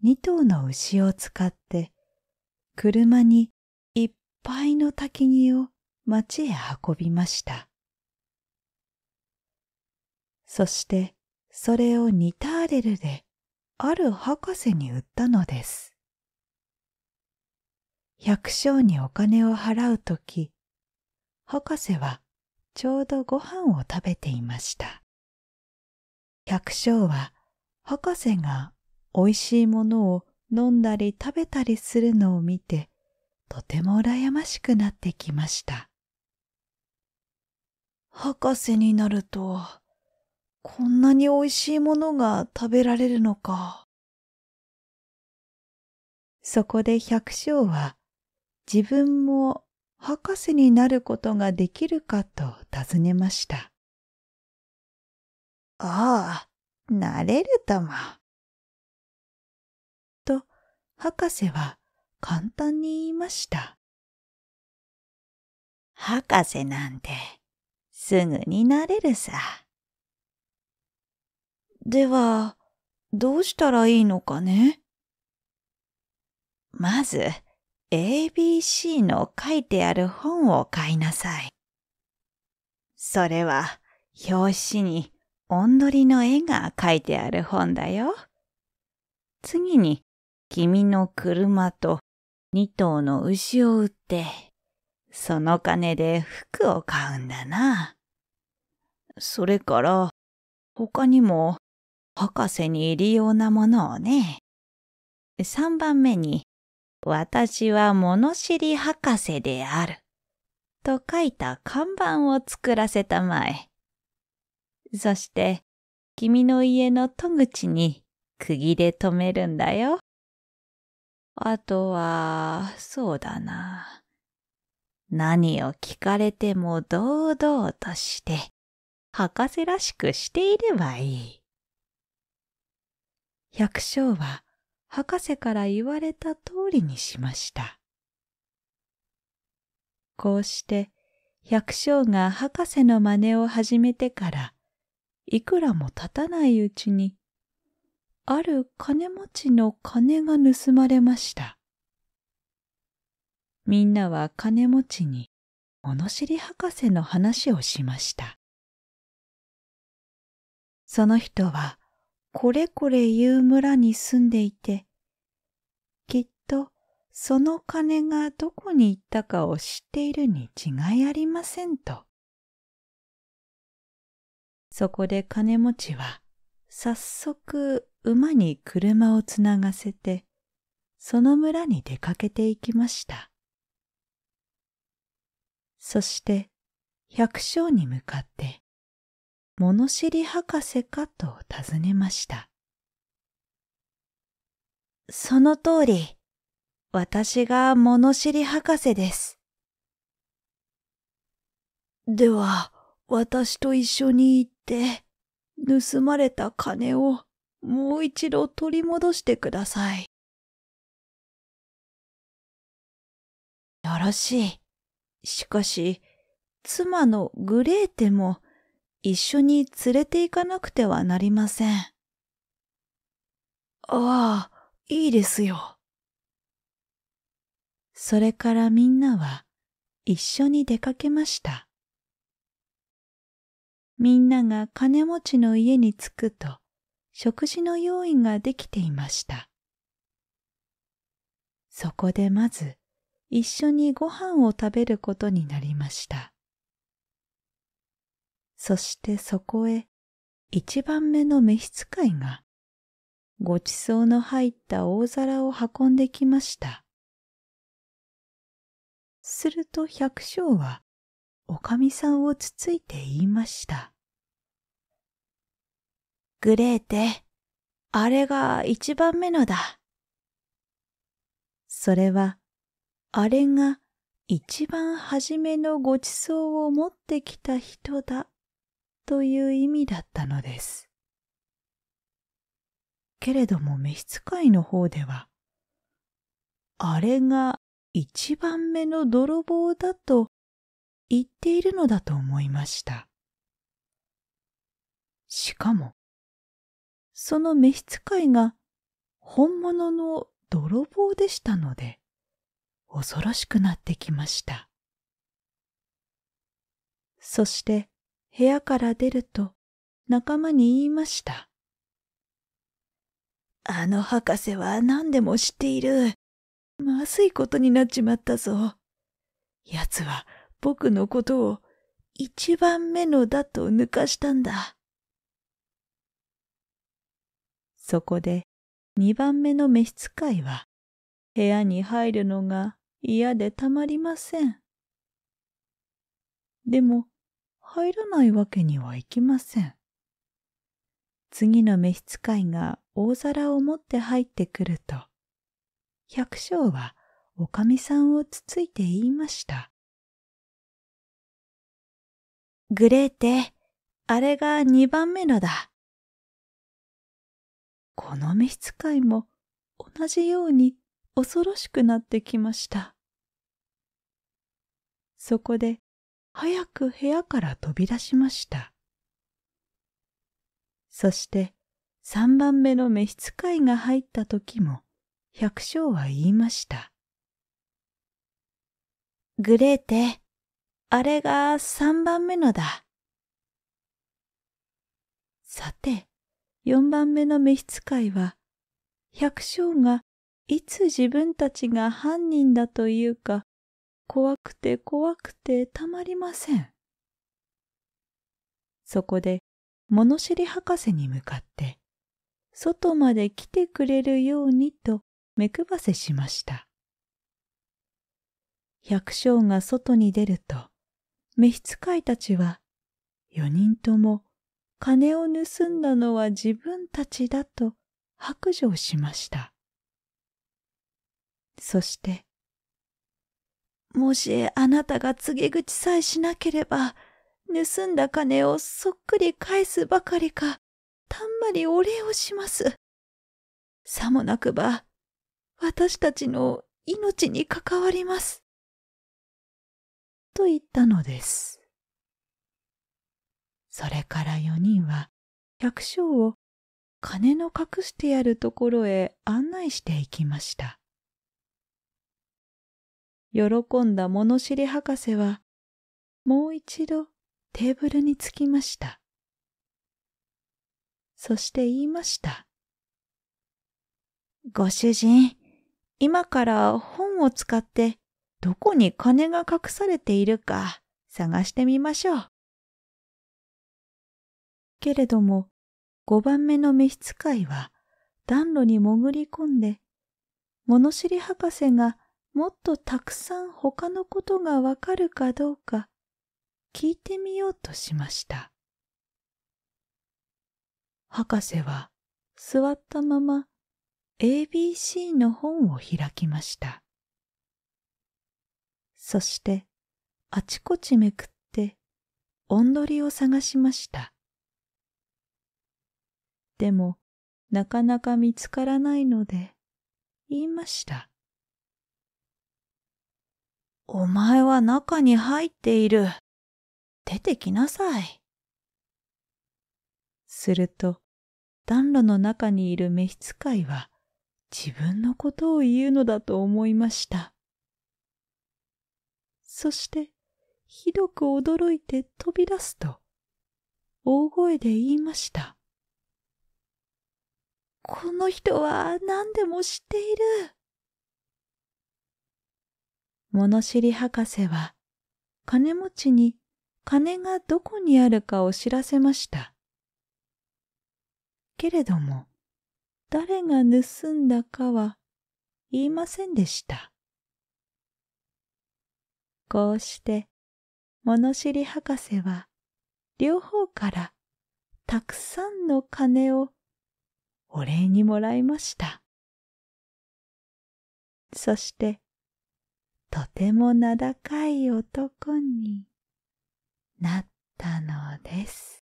二頭の牛を使って車にいっぱいの焚き木を町へ運びました。そしてそれをニターレルである博士に売ったのです。百姓にお金を払うとき、博士はちょうどご飯を食べていました。百姓は博士が美味しいものを飲んだり食べたりするのを見て、とても羨ましくなってきました。博士になると、こんなに美味しいものが食べられるのか。そこで百姓は自分も博士になることができるかと尋ねました。ああ、なれるとも。と、博士は簡単に言いました。博士なんてすぐになれるさ。では、どうしたらいいのかね？まず、ABC の書いてある本を買いなさい。それは表紙におんどりの絵が書いてある本だよ。次に君の車と二頭の牛を売って、その金で服を買うんだな。それから他にも博士に入りようなものをね。三番目に私は物知り博士である。と書いた看板を作らせたまえ。そして、君の家の戸口に釘で留めるんだよ。あとは、そうだな。何を聞かれても堂々として、博士らしくしていればいい。百姓は博士から言われた通りにしました。こうして百姓が博士の真似を始めてからいくらも経たないうちにある金持ちの金が盗まれました。みんなは金持ちに物知り博士の話をしました。その人はこれこれいう村に住んでいて、きっとその金がどこに行ったかを知っているに違いありませんと。そこで金持ちは早速馬に車をつながせて、その村に出かけていきました。そして百姓に向かって物知り博士かと尋ねました。その通り、私が物知り博士です。では、私と一緒に行って、盗まれた金をもう一度取り戻してください。よろしい。しかし、妻のグレーテも一緒に連れて行かなくてはなりません。ああ、いいですよ。それからみんなは一緒に出かけました。みんなが金持ちの家に着くと食事の用意ができていました。そこでまず一緒にご飯を食べることになりました。そしてそこへ一番目の召使いがごちそうの入った大皿を運んできました。すると百姓はおかみさんをつついて言いました。グレーテ、あれが一番目のだ。それは、あれが一番初めのごちそうを持ってきた人だという意味だったのです。けれども召使いの方では、あれが一番目の泥棒だと言っているのだと思いました。しかも、その召使いが本物の泥棒でしたので、恐ろしくなってきました。そして部屋から出ると仲間に言いました。あの博士は何でも知っている。まずいことになっちまったぞ。奴は僕のことを一番目のだと抜かしたんだ。そこで二番目の召使いは部屋に入るのが嫌でたまりません。でも入らないわけにはいきません。次の召使いが大皿を持って入ってくると、百姓はおかみさんをつついて言いました。グレーテ、あれが二番目のだ。この召使いも同じように恐ろしくなってきました。そこで早く部屋から飛び出しました。そして三番目の召使いが入った時も百姓は言いました。グレーテ、あれが三番目のだ。さて、四番目の召使いは、百姓がいつ自分たちが犯人だというか、怖くて怖くてたまりません。そこで物知り博士に向かって、外まで来てくれるようにと目配せしました。百姓が外に出ると、召使いたちは、四人とも金を盗んだのは自分たちだと白状しました。そして、もしあなたが告げ口さえしなければ、盗んだ金をそっくり返すばかりか、たんまりお礼をします。さもなくば、私たちの命に関わります。と言ったのです。それから四人は百姓を金の隠してやるところへ案内していきました。喜んだ物知り博士はもう一度テーブルにつきました。そして言いました。ご主人、今から本を使ってどこに金が隠されているか探してみましょう。けれども、五番目の召使いは暖炉に潜り込んで、物知り博士がもっとたくさん他のことがわかるかどうか聞いてみようとしました。博士は座ったまま ABC の本を開きました。そしてあちこちめくって音取りを探しました。でもなかなか見つからないので言いました。お前は中に入っている。出てきなさい。すると、暖炉の中にいる召使いは自分のことを言うのだと思いました。そして、ひどく驚いて飛び出すと、大声で言いました。この人は何でも知っている。物知り博士は金持ちに金がどこにあるかを知らせました。けれども、誰が盗んだかは言いませんでした。こうして物知り博士は両方からたくさんの金をお礼にもらいました。そしてとても名高い男になったのです。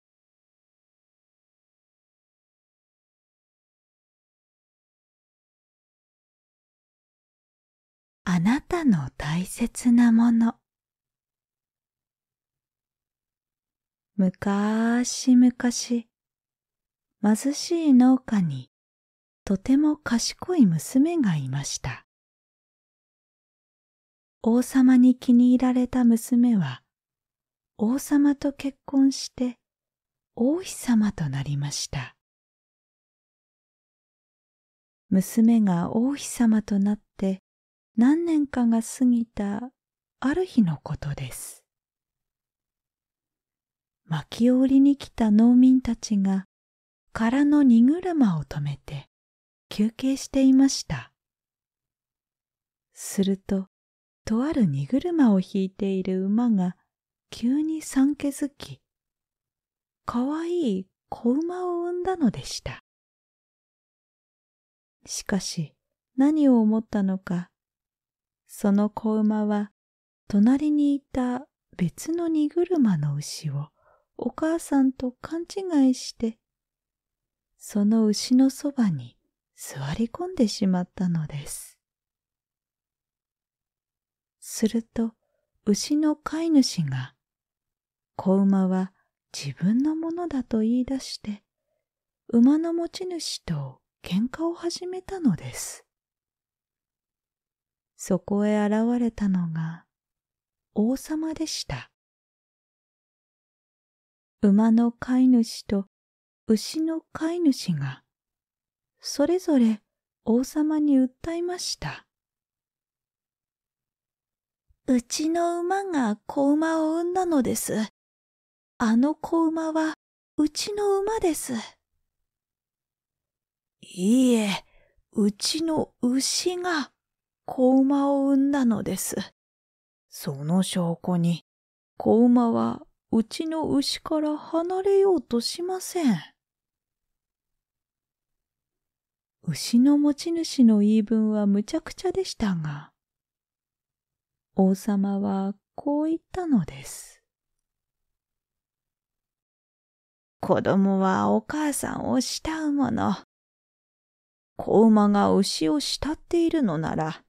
あなたの大切なものむかしむかし貧しい農家にとても賢い娘がいました。王様に気に入られた娘は王様と結婚して王妃様となりました。娘が王妃様となって何年かが過ぎたある日のことです。薪を売りに来た農民たちが空の荷車を止めて休憩していました。すると、とある荷車を引いている馬が急に産気づき、かわいい子馬を産んだのでした。しかし何を思ったのか、その子馬は隣にいた別の荷車の牛をお母さんと勘違いして、その牛のそばに座り込んでしまったのです。すると牛の飼い主が、子馬は自分のものだと言い出して、馬の持ち主と喧嘩を始めたのです。そこへ現れたのが王様でした。馬の飼い主と牛の飼い主がそれぞれ王様に訴えました。うちの馬が子馬を産んだのです。あの子馬はうちの馬です。いいえ、うちの牛が子馬を産んだのです。その証拠に、子馬はうちの牛から離れようとしません。牛の持ち主の言い分はむちゃくちゃでしたが、王様はこう言ったのです。子供はお母さんを慕うもの。子馬が牛を慕っているのなら、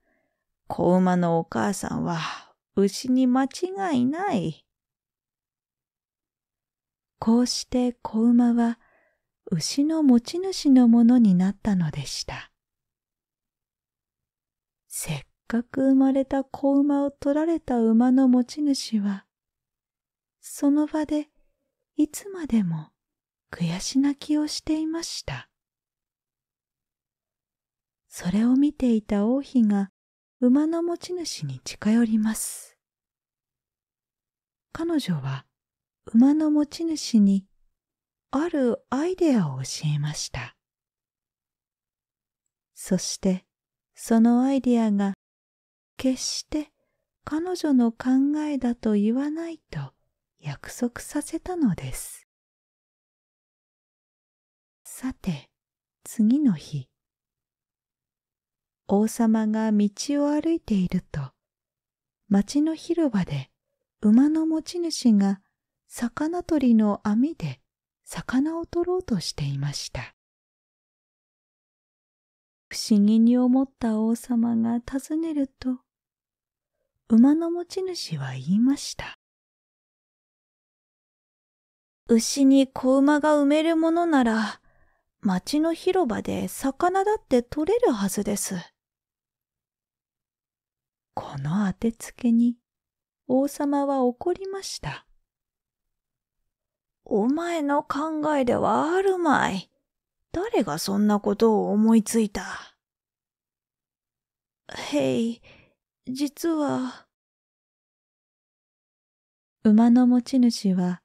子馬のお母さんは牛に間違いない。こうして子馬は牛の持ち主のものになったのでした。せっかく生まれた子馬を取られた馬の持ち主は、その場でいつまでも悔し泣きをしていました。それを見ていた王妃が馬の持ち主に近寄ります。彼女は馬の持ち主にあるアイデアを教えました。そしてそのアイデアが決して彼女の考えだと言わないと約束させたのです。さて、次の日、王様が道を歩いていると、町の広場で馬の持ち主が魚取りの網で魚を取ろうとしていました。不思議に思った王様が尋ねると、馬の持ち主は言いました。牛に子馬が埋めるものなら、町の広場で魚だって取れるはずです。この当てつけに王様は怒りました。お前の考えではあるまい。誰がそんなことを思いついた？へい、実は。馬の持ち主は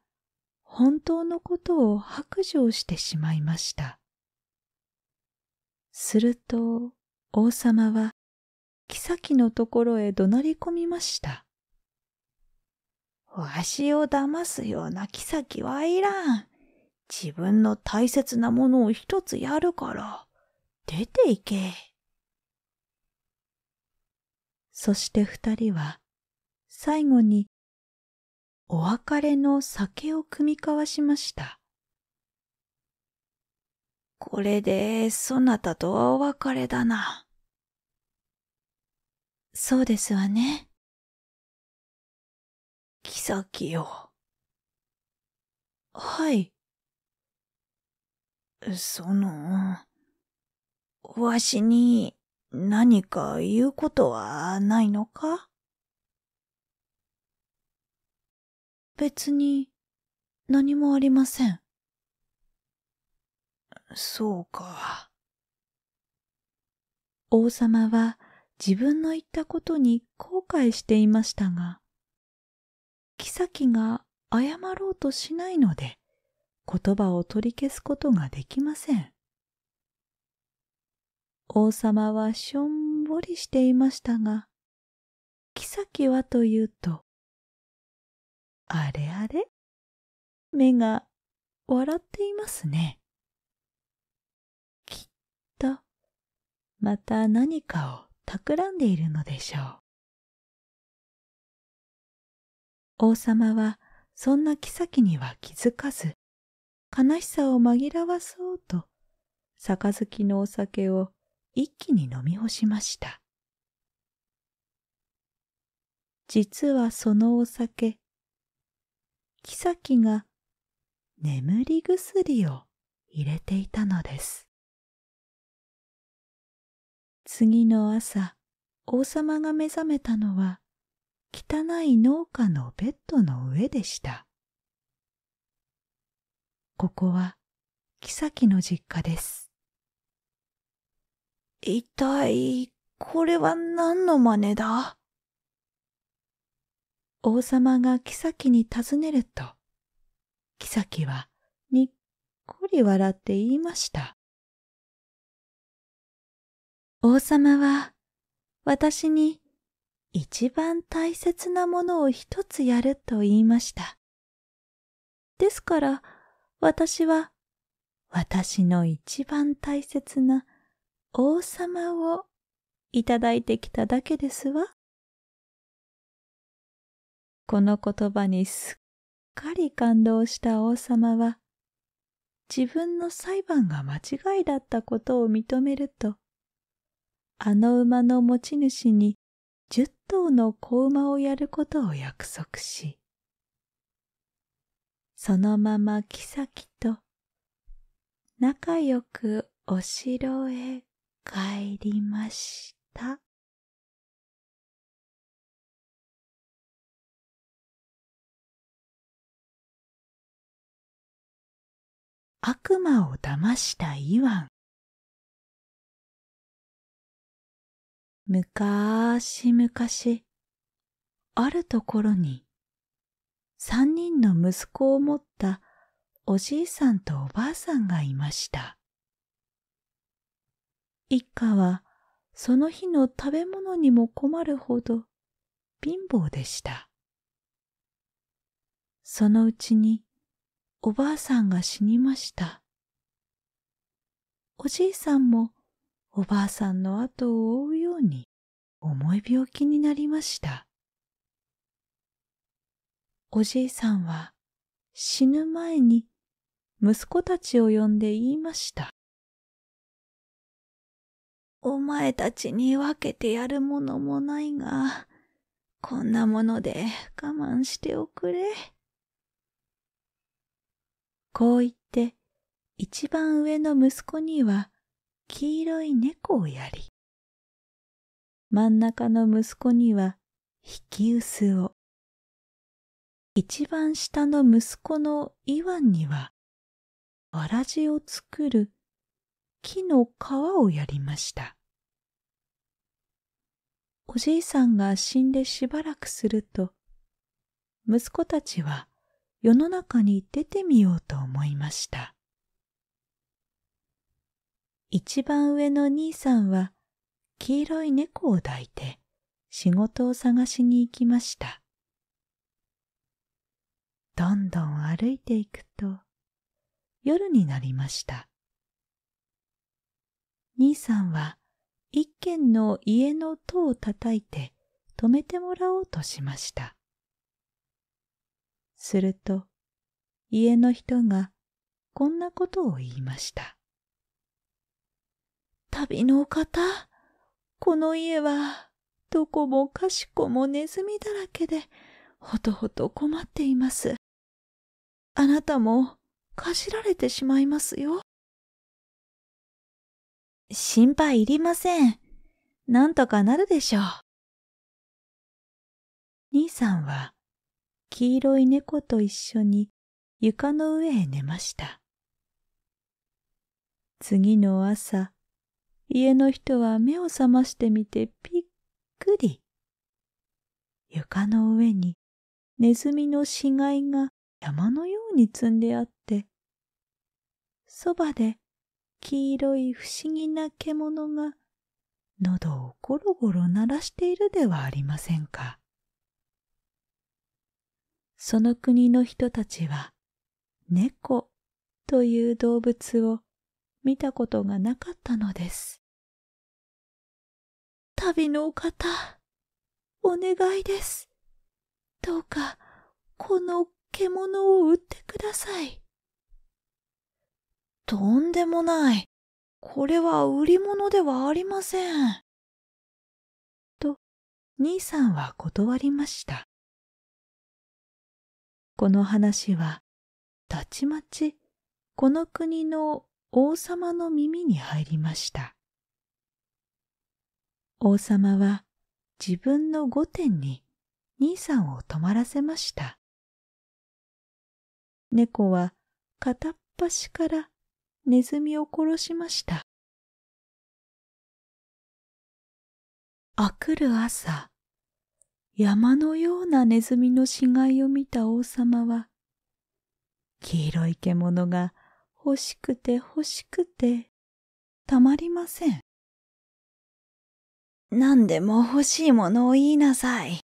本当のことを白状してしまいました。すると王様は妃のところへ怒鳴り込みました。わしを騙すような妃はいらん。自分の大切なものを一つやるから、出て行け。そして二人は、最後に、お別れの酒を酌み交わしました。これで、そなたとはお別れだな。そうですわね。妃よ。はい。その、わしに何か言うことはないのか？別に何もありません。そうか。王様は自分の言ったことに後悔していましたが、妃が謝ろうとしないので、言葉を取り消すことができません。王様はしょんぼりしていましたが、妃はというと、あれあれ？目が笑っていますね。きっと、また何かを企んでいるのでしょう。王様はそんな妃には気づかず、悲しさを紛らわそうと、杯のお酒を一気に飲み干しました。実はそのお酒、妃が眠り薬を入れていたのです。次の朝、王様が目覚めたのは、汚い農家のベッドの上でした。ここは、妃の実家です。一体、これは何の真似だ？王様が妃に尋ねると、妃はにっこり笑って言いました。王様は私に一番大切なものを一つやると言いました。ですから私は私の一番大切な王様をいただいてきただけですわ。この言葉にすっかり感動した王様は自分の裁判が間違いだったことを認めるとあの馬の持ち主に十頭の子馬をやることを約束し、そのまま妃と仲良くお城へ帰りました。悪魔を騙したイワン。むかーしむかし、あるところに、三人の息子を持ったおじいさんとおばあさんがいました。一家はその日の食べ物にも困るほど貧乏でした。そのうちにおばあさんが死にました。おじいさんもおばあさんの後を追うように重い病気になりました。おじいさんは死ぬ前に息子たちを呼んで言いました。お前たちに分けてやるものもないが、こんなもので我慢しておくれ。こう言って、一番上の息子には黄色い猫をやり、真ん中の息子には引き薄を、一番下の息子のイワンには、わらじを作る木の皮をやりました。おじいさんが死んでしばらくすると、息子たちは世の中に出てみようと思いました。一番上の兄さんは黄色い猫を抱いて仕事を探しに行きました。どんどん歩いていくと夜になりました。兄さんは一軒の家の戸を叩いて止めてもらおうとしました。すると家の人がこんなことを言いました。旅のお方、この家はどこもかしこもネズミだらけでほとほと困っています。あなたもかじられてしまいますよ。心配いりません。なんとかなるでしょう。兄さんは黄色い猫と一緒に床の上へ寝ました。次の朝、家の人は目を覚ましてみてびっくり。床の上にネズミの死骸が山のように積んであって、そばで黄色い不思議な獣が喉をゴロゴロ鳴らしているではありませんか。その国の人たちは猫という動物を見たことがなかったのです。旅のお方、お願いです。どうか、この獣を売ってください。とんでもない。これは売り物ではありません。と、兄さんは断りました。この話は、たちまち、この国の王様の耳に入りました。王様は自分の御殿に兄さんを泊まらせました。猫は片っ端からネズミを殺しました。あくる朝、山のようなネズミの死骸を見た王様は、黄色い獣が欲しくて欲しくてたまりません。何でも欲しいものを言いなさい。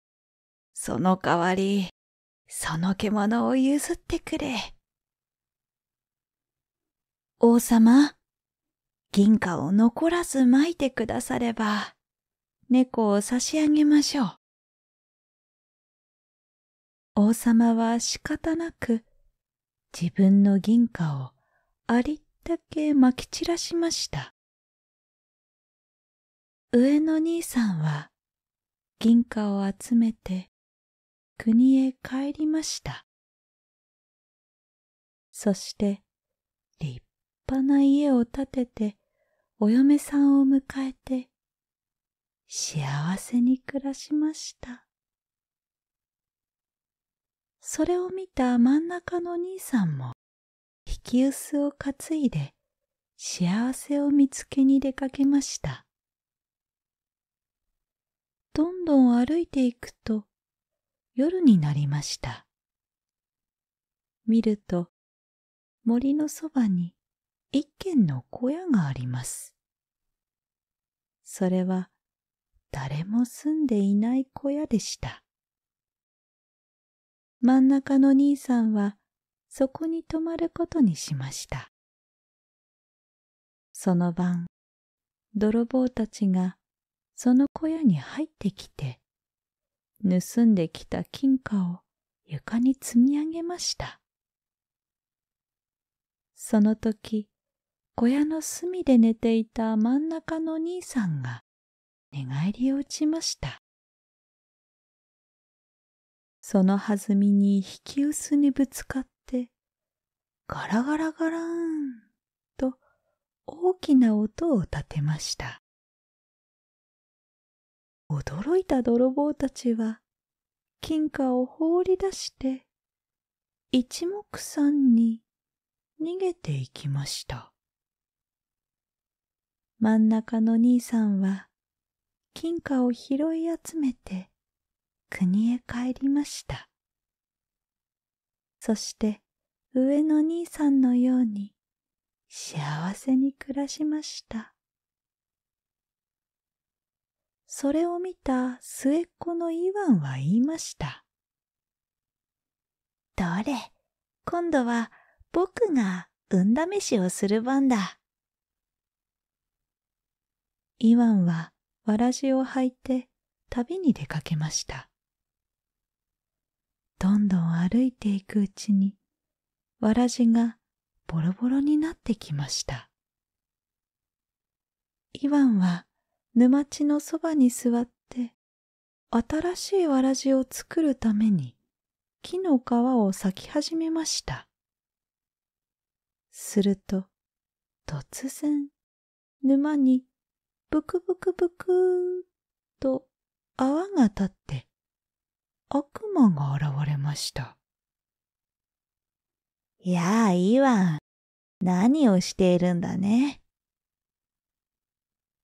その代わり、その獣を譲ってくれ。王様、銀貨を残らず撒いてくだされば、猫を差し上げましょう。王様は仕方なく自分の銀貨をありったけ撒き散らしました。上の兄さんは銀貨を集めて国へ帰りました。そして立派な家を建ててお嫁さんを迎えて幸せに暮らしました。それを見た真ん中の兄さんも引き薄を担いで幸せを見つけに出かけました。どんどん歩いていくと夜になりました。見ると森のそばに一軒の小屋があります。それは誰も住んでいない小屋でした。真ん中の兄さんはそこに泊まることにしました。その晩、泥棒たちがその小屋に入ってきて、盗んできた金貨を床に積み上げました。その時、小屋の隅で寝ていた真ん中の兄さんが寝返りを打ちました。その弾みに引き薄にぶつかって、ガラガラガラーンと大きな音を立てました。驚いた泥棒たちは金貨を放り出して一目散に逃げていきました。真ん中の兄さんは金貨を拾い集めて国へ帰りました。そして上の兄さんのように幸せに暮らしました。それを見た末っ子のイワンは言いました。どれ、今度は僕が運試しをする番だ。イワンはわらじを履いて旅に出かけました。どんどん歩いていくうちに、わらじがボロボロになってきました。イワンは沼地のそばに座って、新しいわらじを作るために木の皮を裂き始めました。すると、突然、沼にブクブクブクーと泡が立って悪魔が現れました。やあ、イワン、何をしているんだね。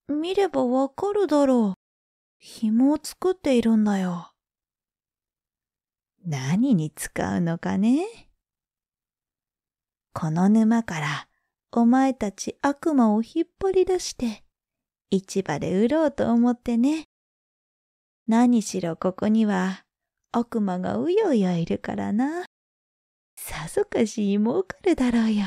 見ればわかるだろう。紐を作っているんだよ。何に使うのかねこの沼からお前たち悪魔を引っ張り出して市場で売ろうと思ってね。何しろここには悪魔がうようよいるからな。さぞかし儲かるだろうよ。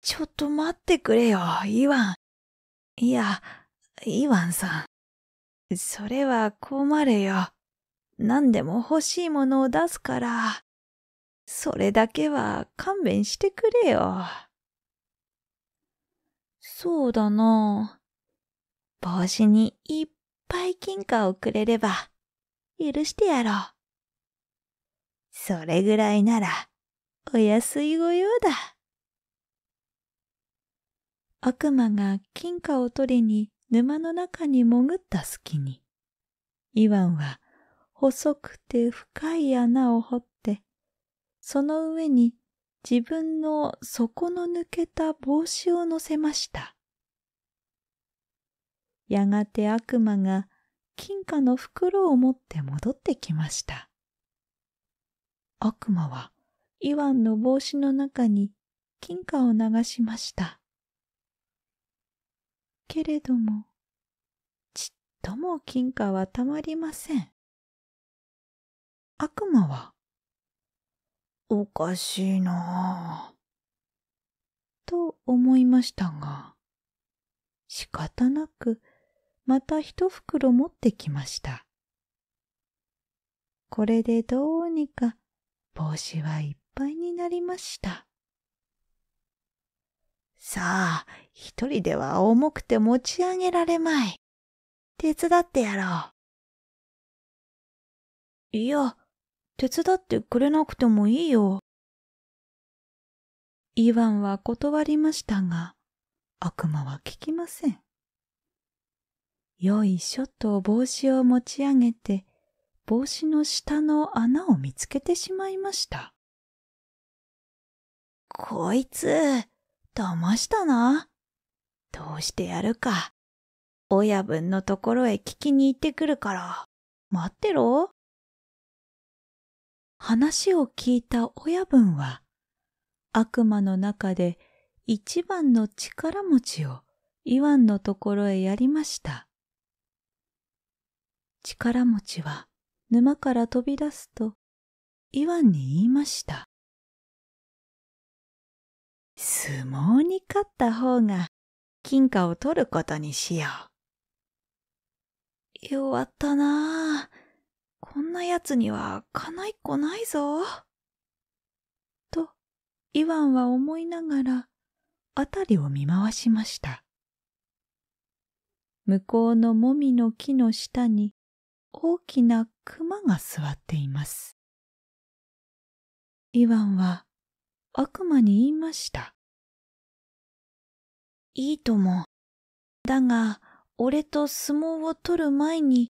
ちょっと待ってくれよ、イワン。いや、イワンさん。それは困るよ。何でも欲しいものを出すから。それだけは勘弁してくれよ。そうだな。帽子にいっぱい金貨をくれれば、許してやろう。それぐらいなら、お安いご用だ。悪魔が金貨を取りに沼の中に潜った隙に、イワンは細くて深い穴を掘って、その上に自分の底の抜けた帽子を乗せました。やがて悪魔が金貨の袋を持って戻ってきました。悪魔はイワンの帽子の中に金貨を流しました。けれども、ちっとも金貨はたまりません。悪魔はおかしいなぁ。と思いましたが、仕方なくまた一袋持ってきました。これでどうにか帽子はいっぱいになりました。さあ、一人では重くて持ち上げられまい。手伝ってやろう。いや、手伝ってくれなくてもいいよ。イワンは断りましたが、悪魔は聞きません。よいしょと帽子を持ち上げて、帽子の下の穴を見つけてしまいました。こいつ、騙したな。どうしてやるか。親分のところへ聞きに行ってくるから、待ってろ。話を聞いた親分は、悪魔の中で一番の力持ちをイワンのところへやりました。力持ちは沼から飛び出すと、イワンに言いました。相撲に勝った方が金貨を取ることにしよう。弱ったなぁ。こんな奴にはかないっこないぞ。と、イワンは思いながら、あたりを見回しました。向こうのもみの木の下に大きな熊が座っています。イワンは悪魔に言いました。いいとも。だが、俺と相撲を取る前に、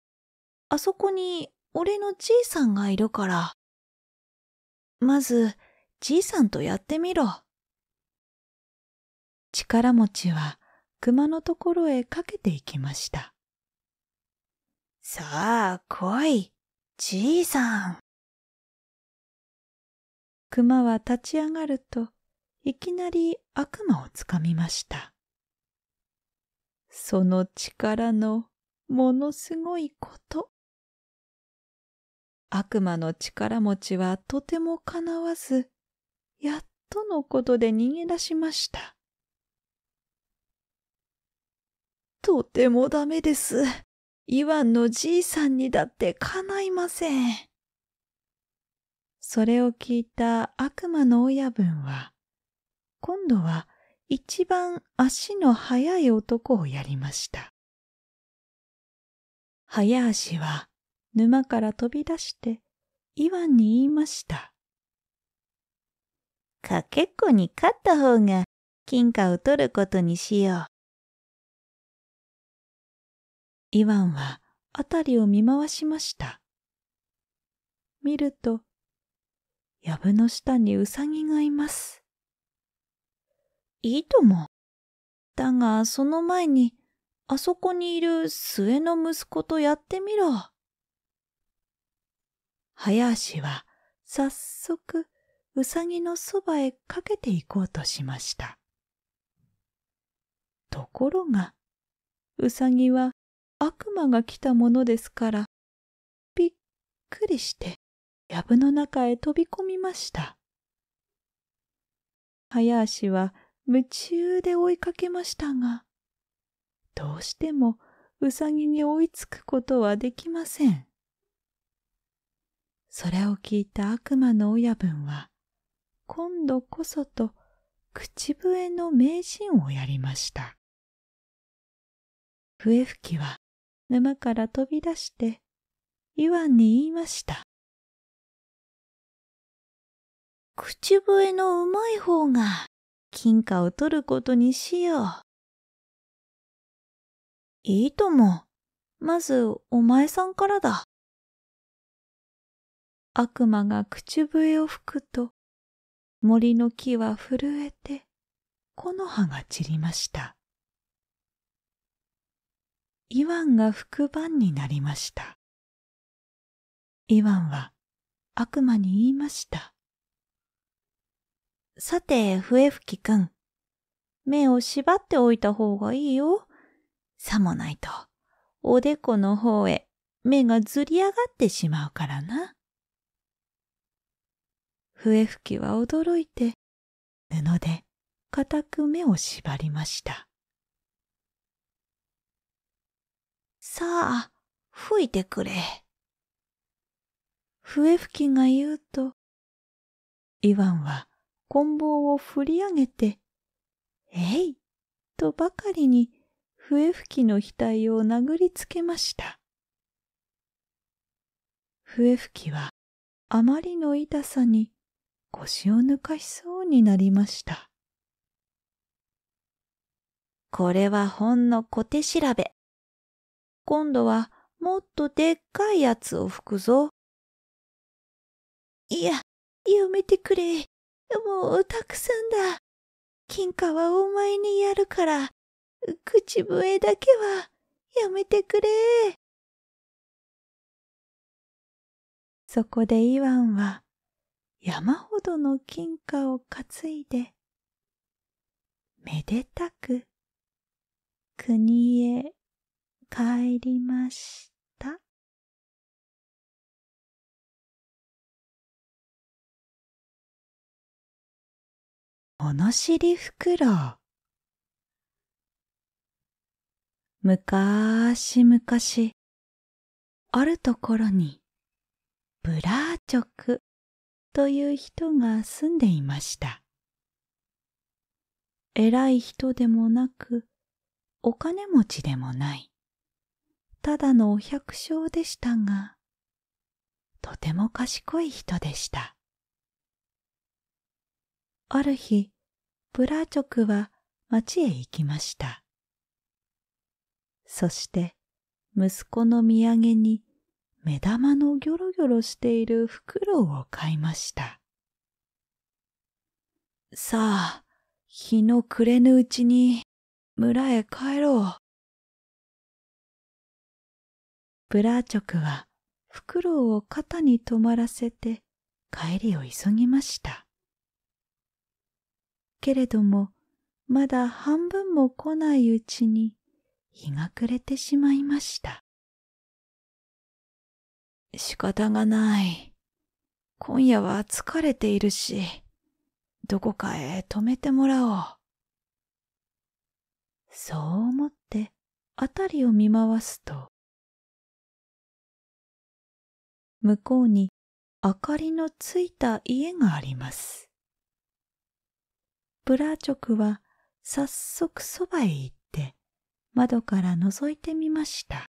あそこに俺のじいさんがいるから。まず、じいさんとやってみろ。力持ちは熊のところへかけていきました。さあ、来い、じいさん。熊は立ち上がると、いきなり悪魔をつかみました。その力のものすごいこと。悪魔の力持ちはとてもかなわず、やっとのことで逃げ出しました。とてもダメです。イワンのじいさんにだってかないません。それを聞いた悪魔の親分は、今度は一番足の速い男をやりました。早足は沼から飛び出してイワンに言いました。かけっこに勝った方が金貨を取ることにしよう。イワンは辺りを見回しました。見ると、藪の下にウサギがいます。いいとも。だが、その前に、あそこにいる末の息子とやってみろ。早足は早速うさぎのそばへかけていこうとしました。ところが、うさぎは悪魔が来たものですから、びっくりして藪の中へ飛び込みました。早足は夢中で追いかけましたが、どうしてもうさぎに追いつくことはできません。それを聞いた悪魔の親分は、今度こそと口笛の名人をやりました。笛吹きは沼から飛び出して、イワンに言いました。口笛のうまい方が金貨を取ることにしよう。いいとも。まずお前さんからだ。悪魔が口笛を吹くと、森の木は震えて、木の葉が散りました。イワンが吹く番になりました。イワンは悪魔に言いました。さて、笛吹きくん。目を縛っておいた方がいいよ。さもないと、おでこの方へ目がずり上がってしまうからな。笛吹きは驚いて、布で固く目を縛りました。さあ、吹いてくれ。笛吹きが言うと、イワンは棍棒を振り上げて、えいとばかりに笛吹きの額を殴りつけました。笛吹きはあまりの痛さに腰を抜かしそうになりました。これはほんの小手調べ。今度はもっとでっかいやつを吹くぞ。いや、やめてくれ。もうたくさんだ。金貨はお前にやるから、口笛だけはやめてくれ。そこでイワンは山ほどの金貨を担いで、めでたく国へ帰りました。物知りふくろうむかしむかしあるところにブラーチョクという人が住んでいました。偉い人でもなくお金持ちでもないただのお百姓でしたが、とても賢い人でした。ある日、ブラーチョクは町へ行きました。そして、息子の土産に目玉のギョロギョロしているフクロウを買いました。さあ、日の暮れぬうちに村へ帰ろう。ブラーチョクはフクロウを肩に止まらせて帰りを急ぎました。けれども、まだ半分も来ないうちに日が暮れてしまいました。仕方がない。今夜は疲れているし、どこかへ泊めてもらおう。そう思って辺りを見回すと、向こうに明かりのついた家があります。ブラーチョクは早速そばへ行って窓から覗いてみました。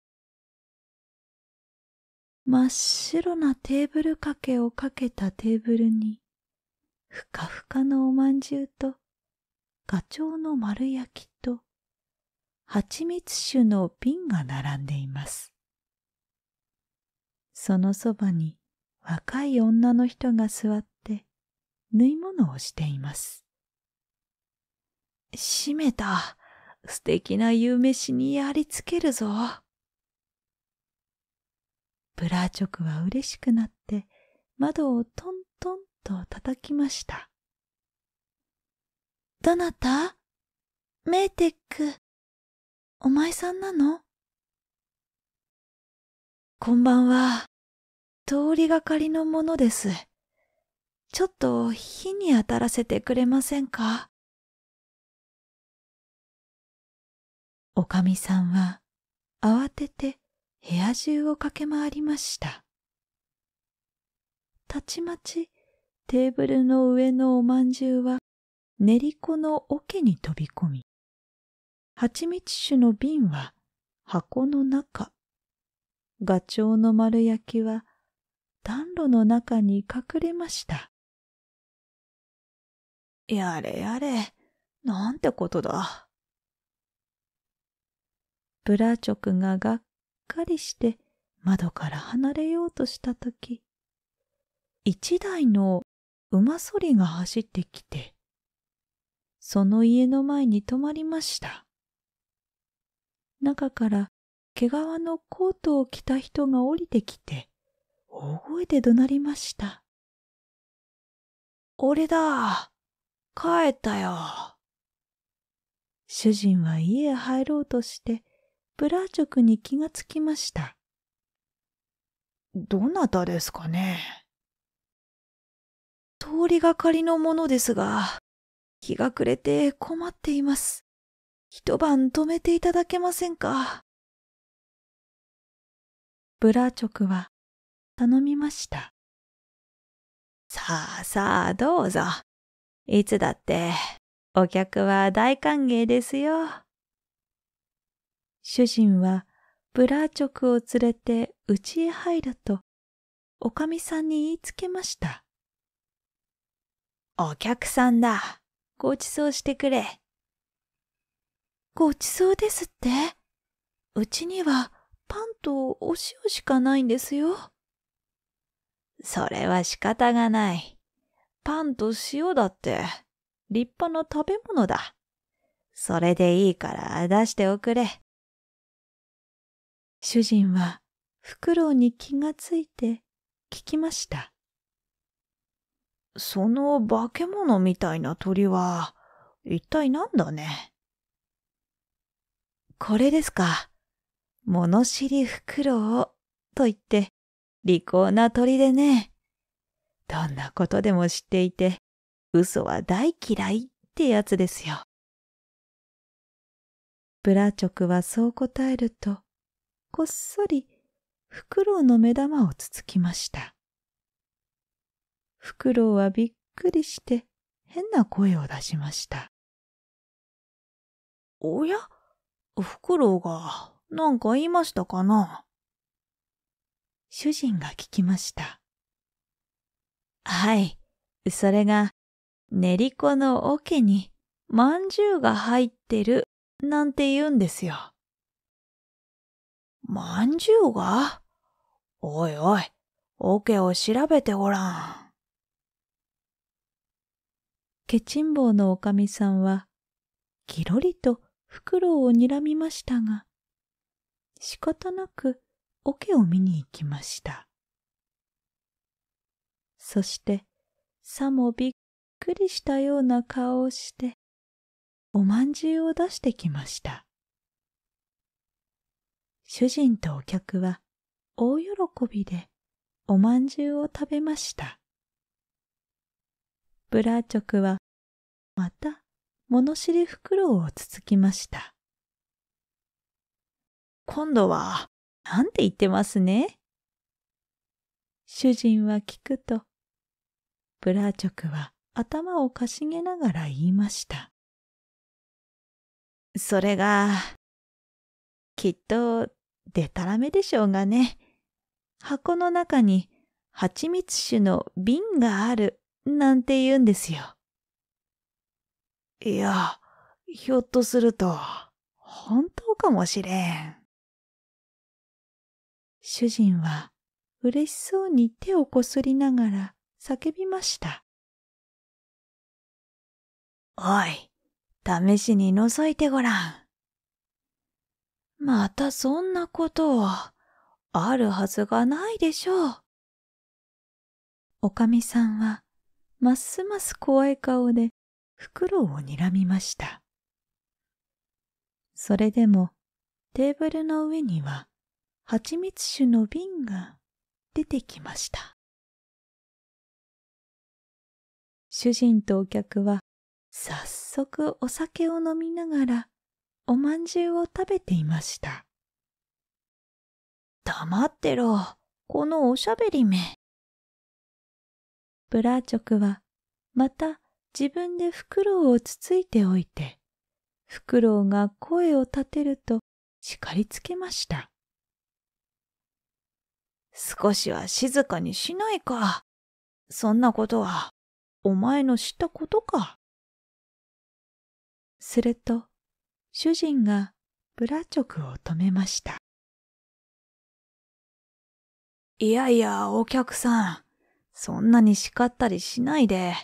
真っ白なテーブル掛けをかけたテーブルにふかふかのおまんじゅうとガチョウの丸焼きと蜂蜜酒の瓶が並んでいます。そのそばに若い女の人が座って縫い物をしています。閉めた。素敵な夕飯にやりつけるぞ。ブラーチョクは嬉しくなって窓をトントンと叩きました。どなた？メーテック。お前さんなのこんばんは。通りがかりのものです。ちょっと火に当たらせてくれませんか？おかみさんは慌てて部屋中を駆け回りました。たちまちテーブルの上のおまんじゅうは練り粉の桶に飛び込み、蜂蜜酒の瓶は箱の中、ガチョウの丸焼きは暖炉の中に隠れました。やれやれ、なんてことだ。ブラーチョクががっかりして窓から離れようとしたとき、一台の馬そりが走ってきて、その家の前に止まりました。中から毛皮のコートを着た人が降りてきて、大声で怒鳴りました。俺だ帰ったよ主人は家へ入ろうとして、ブラーチョクに気がつきました。どなたですかね通りがかりのものですが、日が暮れて困っています。一晩泊めていただけませんかブラーチョクは頼みました。さあさあどうぞ。いつだってお客は大歓迎ですよ。主人はブラーチョクを連れて家へ入ると、おかみさんに言いつけました。お客さんだ。ごちそうしてくれ。ごちそうですって？うちにはパンとお塩しかないんですよ。それは仕方がない。パンと塩だって立派な食べ物だ。それでいいから出しておくれ。主人はフクロウに気がついて聞きました。その化け物みたいな鳥は一体何だね？これですか。物知りフクロウと言って利口な鳥でね。どんなことでも知っていて嘘は大嫌いってやつですよ。ブラチョクはそう答えるとこっそりフクロウの目玉をつつきました。フクロウはびっくりして変な声を出しました。おや？フクロウが何か言いましたかな？主人が聞きました。はい、それが練り粉の桶にまんじゅうが入ってるなんて言うんですよ。まんじゅうが？おいおい、オケを調べてごらん。ケチンボウのおかみさんは、きろりとフクロウを睨みましたが、仕方なく桶を見に行きました。そしてさもびっくりしたような顔をして、おまんじゅうを出してきました。主人とお客は大喜びでおまんじゅうを食べました。ブラーチョクはまた物知り袋をつつきました。今度は、なんて言ってますね主人は聞くと、ブラーチョクは頭をかしげながら言いました。それが、きっと、でたらめでしょうがね。箱の中に蜂蜜酒の瓶がある、なんて言うんですよ。いや、ひょっとすると、本当かもしれん。主人は嬉しそうに手をこすりながら叫びました。おい、試しに覗いてごらん。またそんなことを、あるはずがないでしょう。おかみさんは、ますます怖い顔で袋を睨みました。それでも、テーブルの上には、蜂蜜酒の瓶が出てきました。主人とお客は早速お酒を飲みながらおまんじゅうを食べていました。黙ってろ、このおしゃべりめ。ブラーチョクはまた自分でフクロウをつついておいて、フクロウが声を立てると叱りつけました。少しは静かにしないか。そんなことは、お前の知ったことか。すると、主人がブラチョクを止めました。いやいや、お客さん、そんなに叱ったりしないで、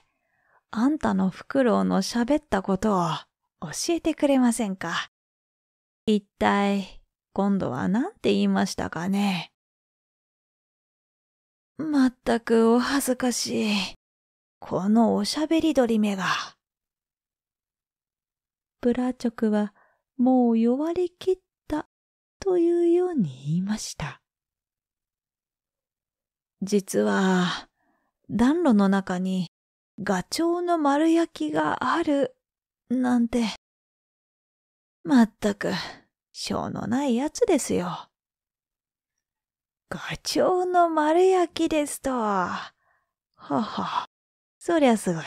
あんたのフクロウの喋ったことを教えてくれませんか。一体、今度は何て言いましたかね。まったくお恥ずかしい。このおしゃべり鳥目が。ブラチョクはもう弱りきったというように言いました。実は暖炉の中にガチョウの丸焼きがあるなんて、まったく、しょうのないやつですよ。ガチョウの丸焼きですと。はは、そりゃすごい。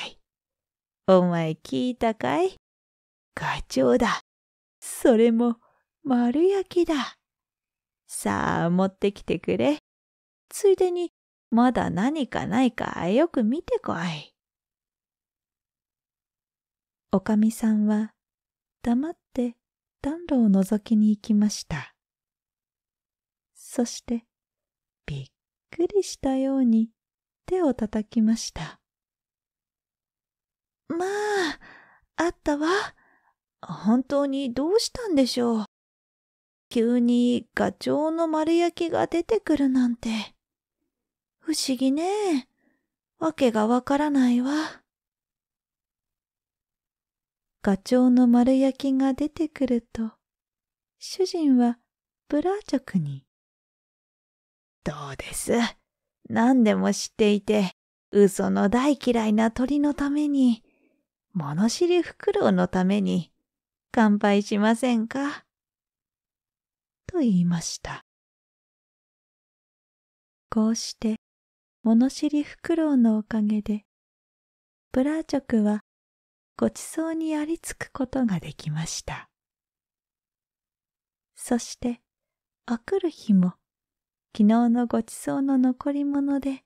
お前聞いたかい？ガチョウだ。それも丸焼きだ。さあ持ってきてくれ。ついでにまだ何かないかよく見てこい。おかみさんは黙って暖炉を覗きに行きました。そしてびっくりしたように手を叩きました。まあ、あったわ。本当にどうしたんでしょう。急にガチョウの丸焼きが出てくるなんて。不思議ね。わけがわからないわ。ガチョウの丸焼きが出てくると、主人はブラーチョクに。どうです？何でも知っていて、嘘の大嫌いな鳥のために、物知りフクロウのために、乾杯しませんか？と言いました。こうして、物知りフクロウのおかげで、ブラーチョクはごちそうにありつくことができました。そして、あくる日も、昨日のごちそうの残り物で、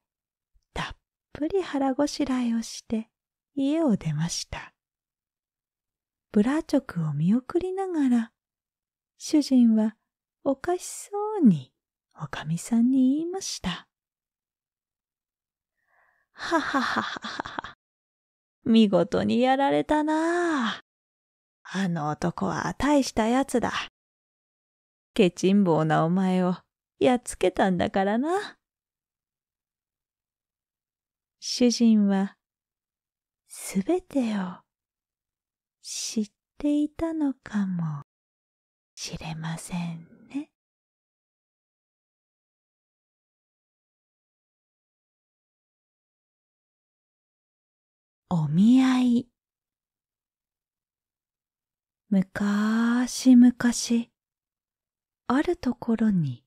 たっぷり腹ごしらえをして家を出ました。ブラーチョクを見送りながら、主人はおかしそうにおかみさんに言いました。ははははは。見事にやられたなあ。あの男は大したやつだ。ケチンボウなお前をやっつけたんだからな。主人はすべてを知っていたのかもしれませんね。お見合いむかしむかしあるところに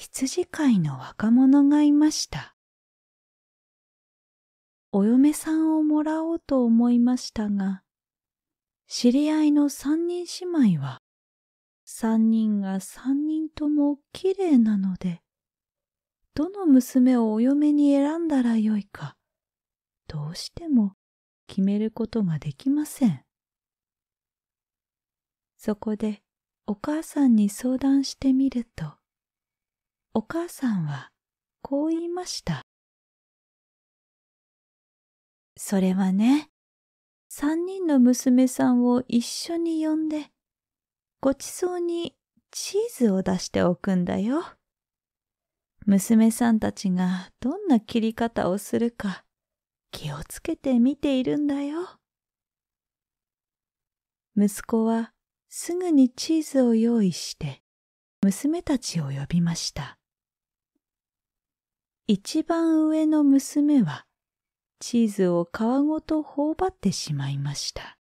羊飼いの若者がいました。お嫁さんをもらおうと思いましたが、知り合いの三人姉妹は、三人が三人ともきれいなので、どの娘をお嫁に選んだらよいか、どうしても決めることができません。そこでお母さんに相談してみると、お母さんはこう言いました。それはね、三人の娘さんを一緒に呼んで、ごちそうにチーズを出しておくんだよ。娘さんたちがどんな切り方をするか気をつけて見ているんだよ。息子はすぐにチーズを用意して娘たちを呼びました。一番上の娘はチーズを皮ごと頬張ってしまいました。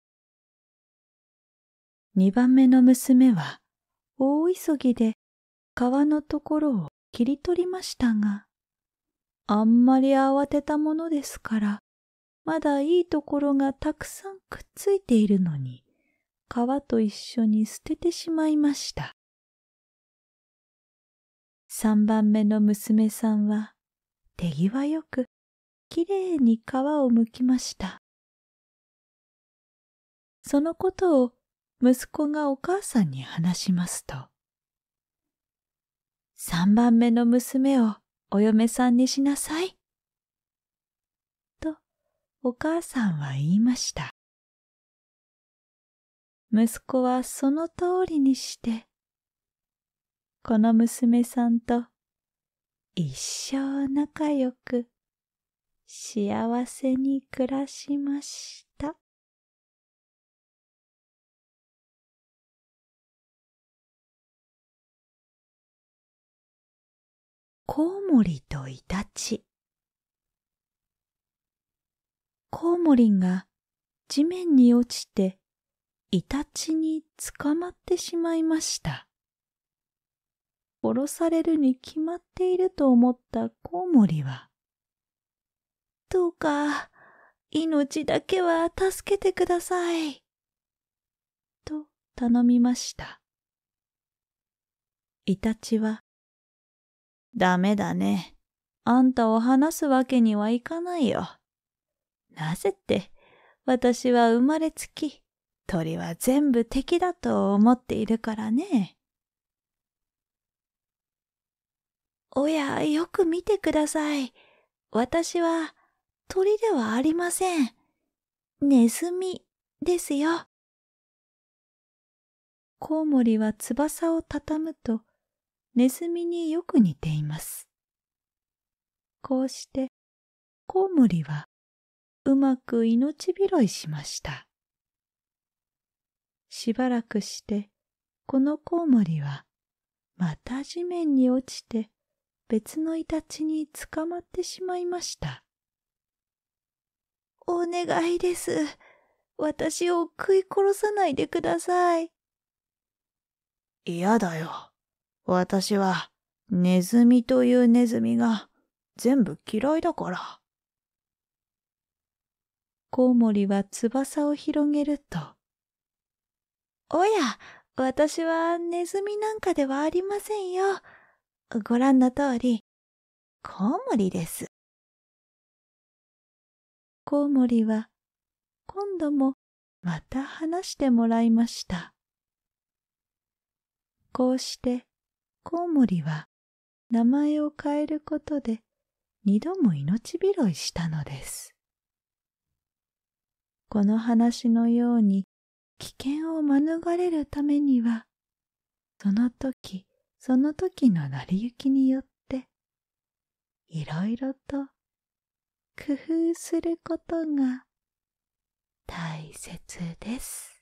二番目の娘は大急ぎで皮のところを切り取りましたが、あんまり慌てたものですから、まだいいところがたくさんくっついているのに、皮と一緒に捨ててしまいました。三番目の娘さんは手際よくきれいに皮を剥きました。そのことを息子がお母さんに話しますと、三番目の娘をお嫁さんにしなさい。とお母さんは言いました。息子はその通りにして、この娘さんと一生仲良く幸せに暮らしました。コウモリとイタチコウモリが地面に落ちてイタチに捕まってしまいました。殺されるに決まっていると思ったコウモリは、どうか命だけは助けてください。と頼みました。イタチは、ダメだね。あんたを話すわけにはいかないよ。なぜって、私は生まれつき、鳥は全部敵だと思っているからね。おや、よく見てください。私は鳥ではありません。ネズミですよ。コウモリは翼を畳むとネズミによく似ています。こうしてコウモリはうまく命拾いしました。しばらくしてこのコウモリはまた地面に落ちて別のイタチに捕まってしまいました。お願いです。私を食い殺さないでください。嫌だよ。私はネズミというネズミが全部嫌いだから。コウモリは翼を広げると。おや、私はネズミなんかではありませんよ。ご覧の通り、コウモリです。コウモリは今度もまた話してもらいました。こうしてコウモリは名前を変えることで二度も命拾いしたのです。この話のように危険を免れるためには、その時その時の成り行きによっていろいろと工夫することが大切です。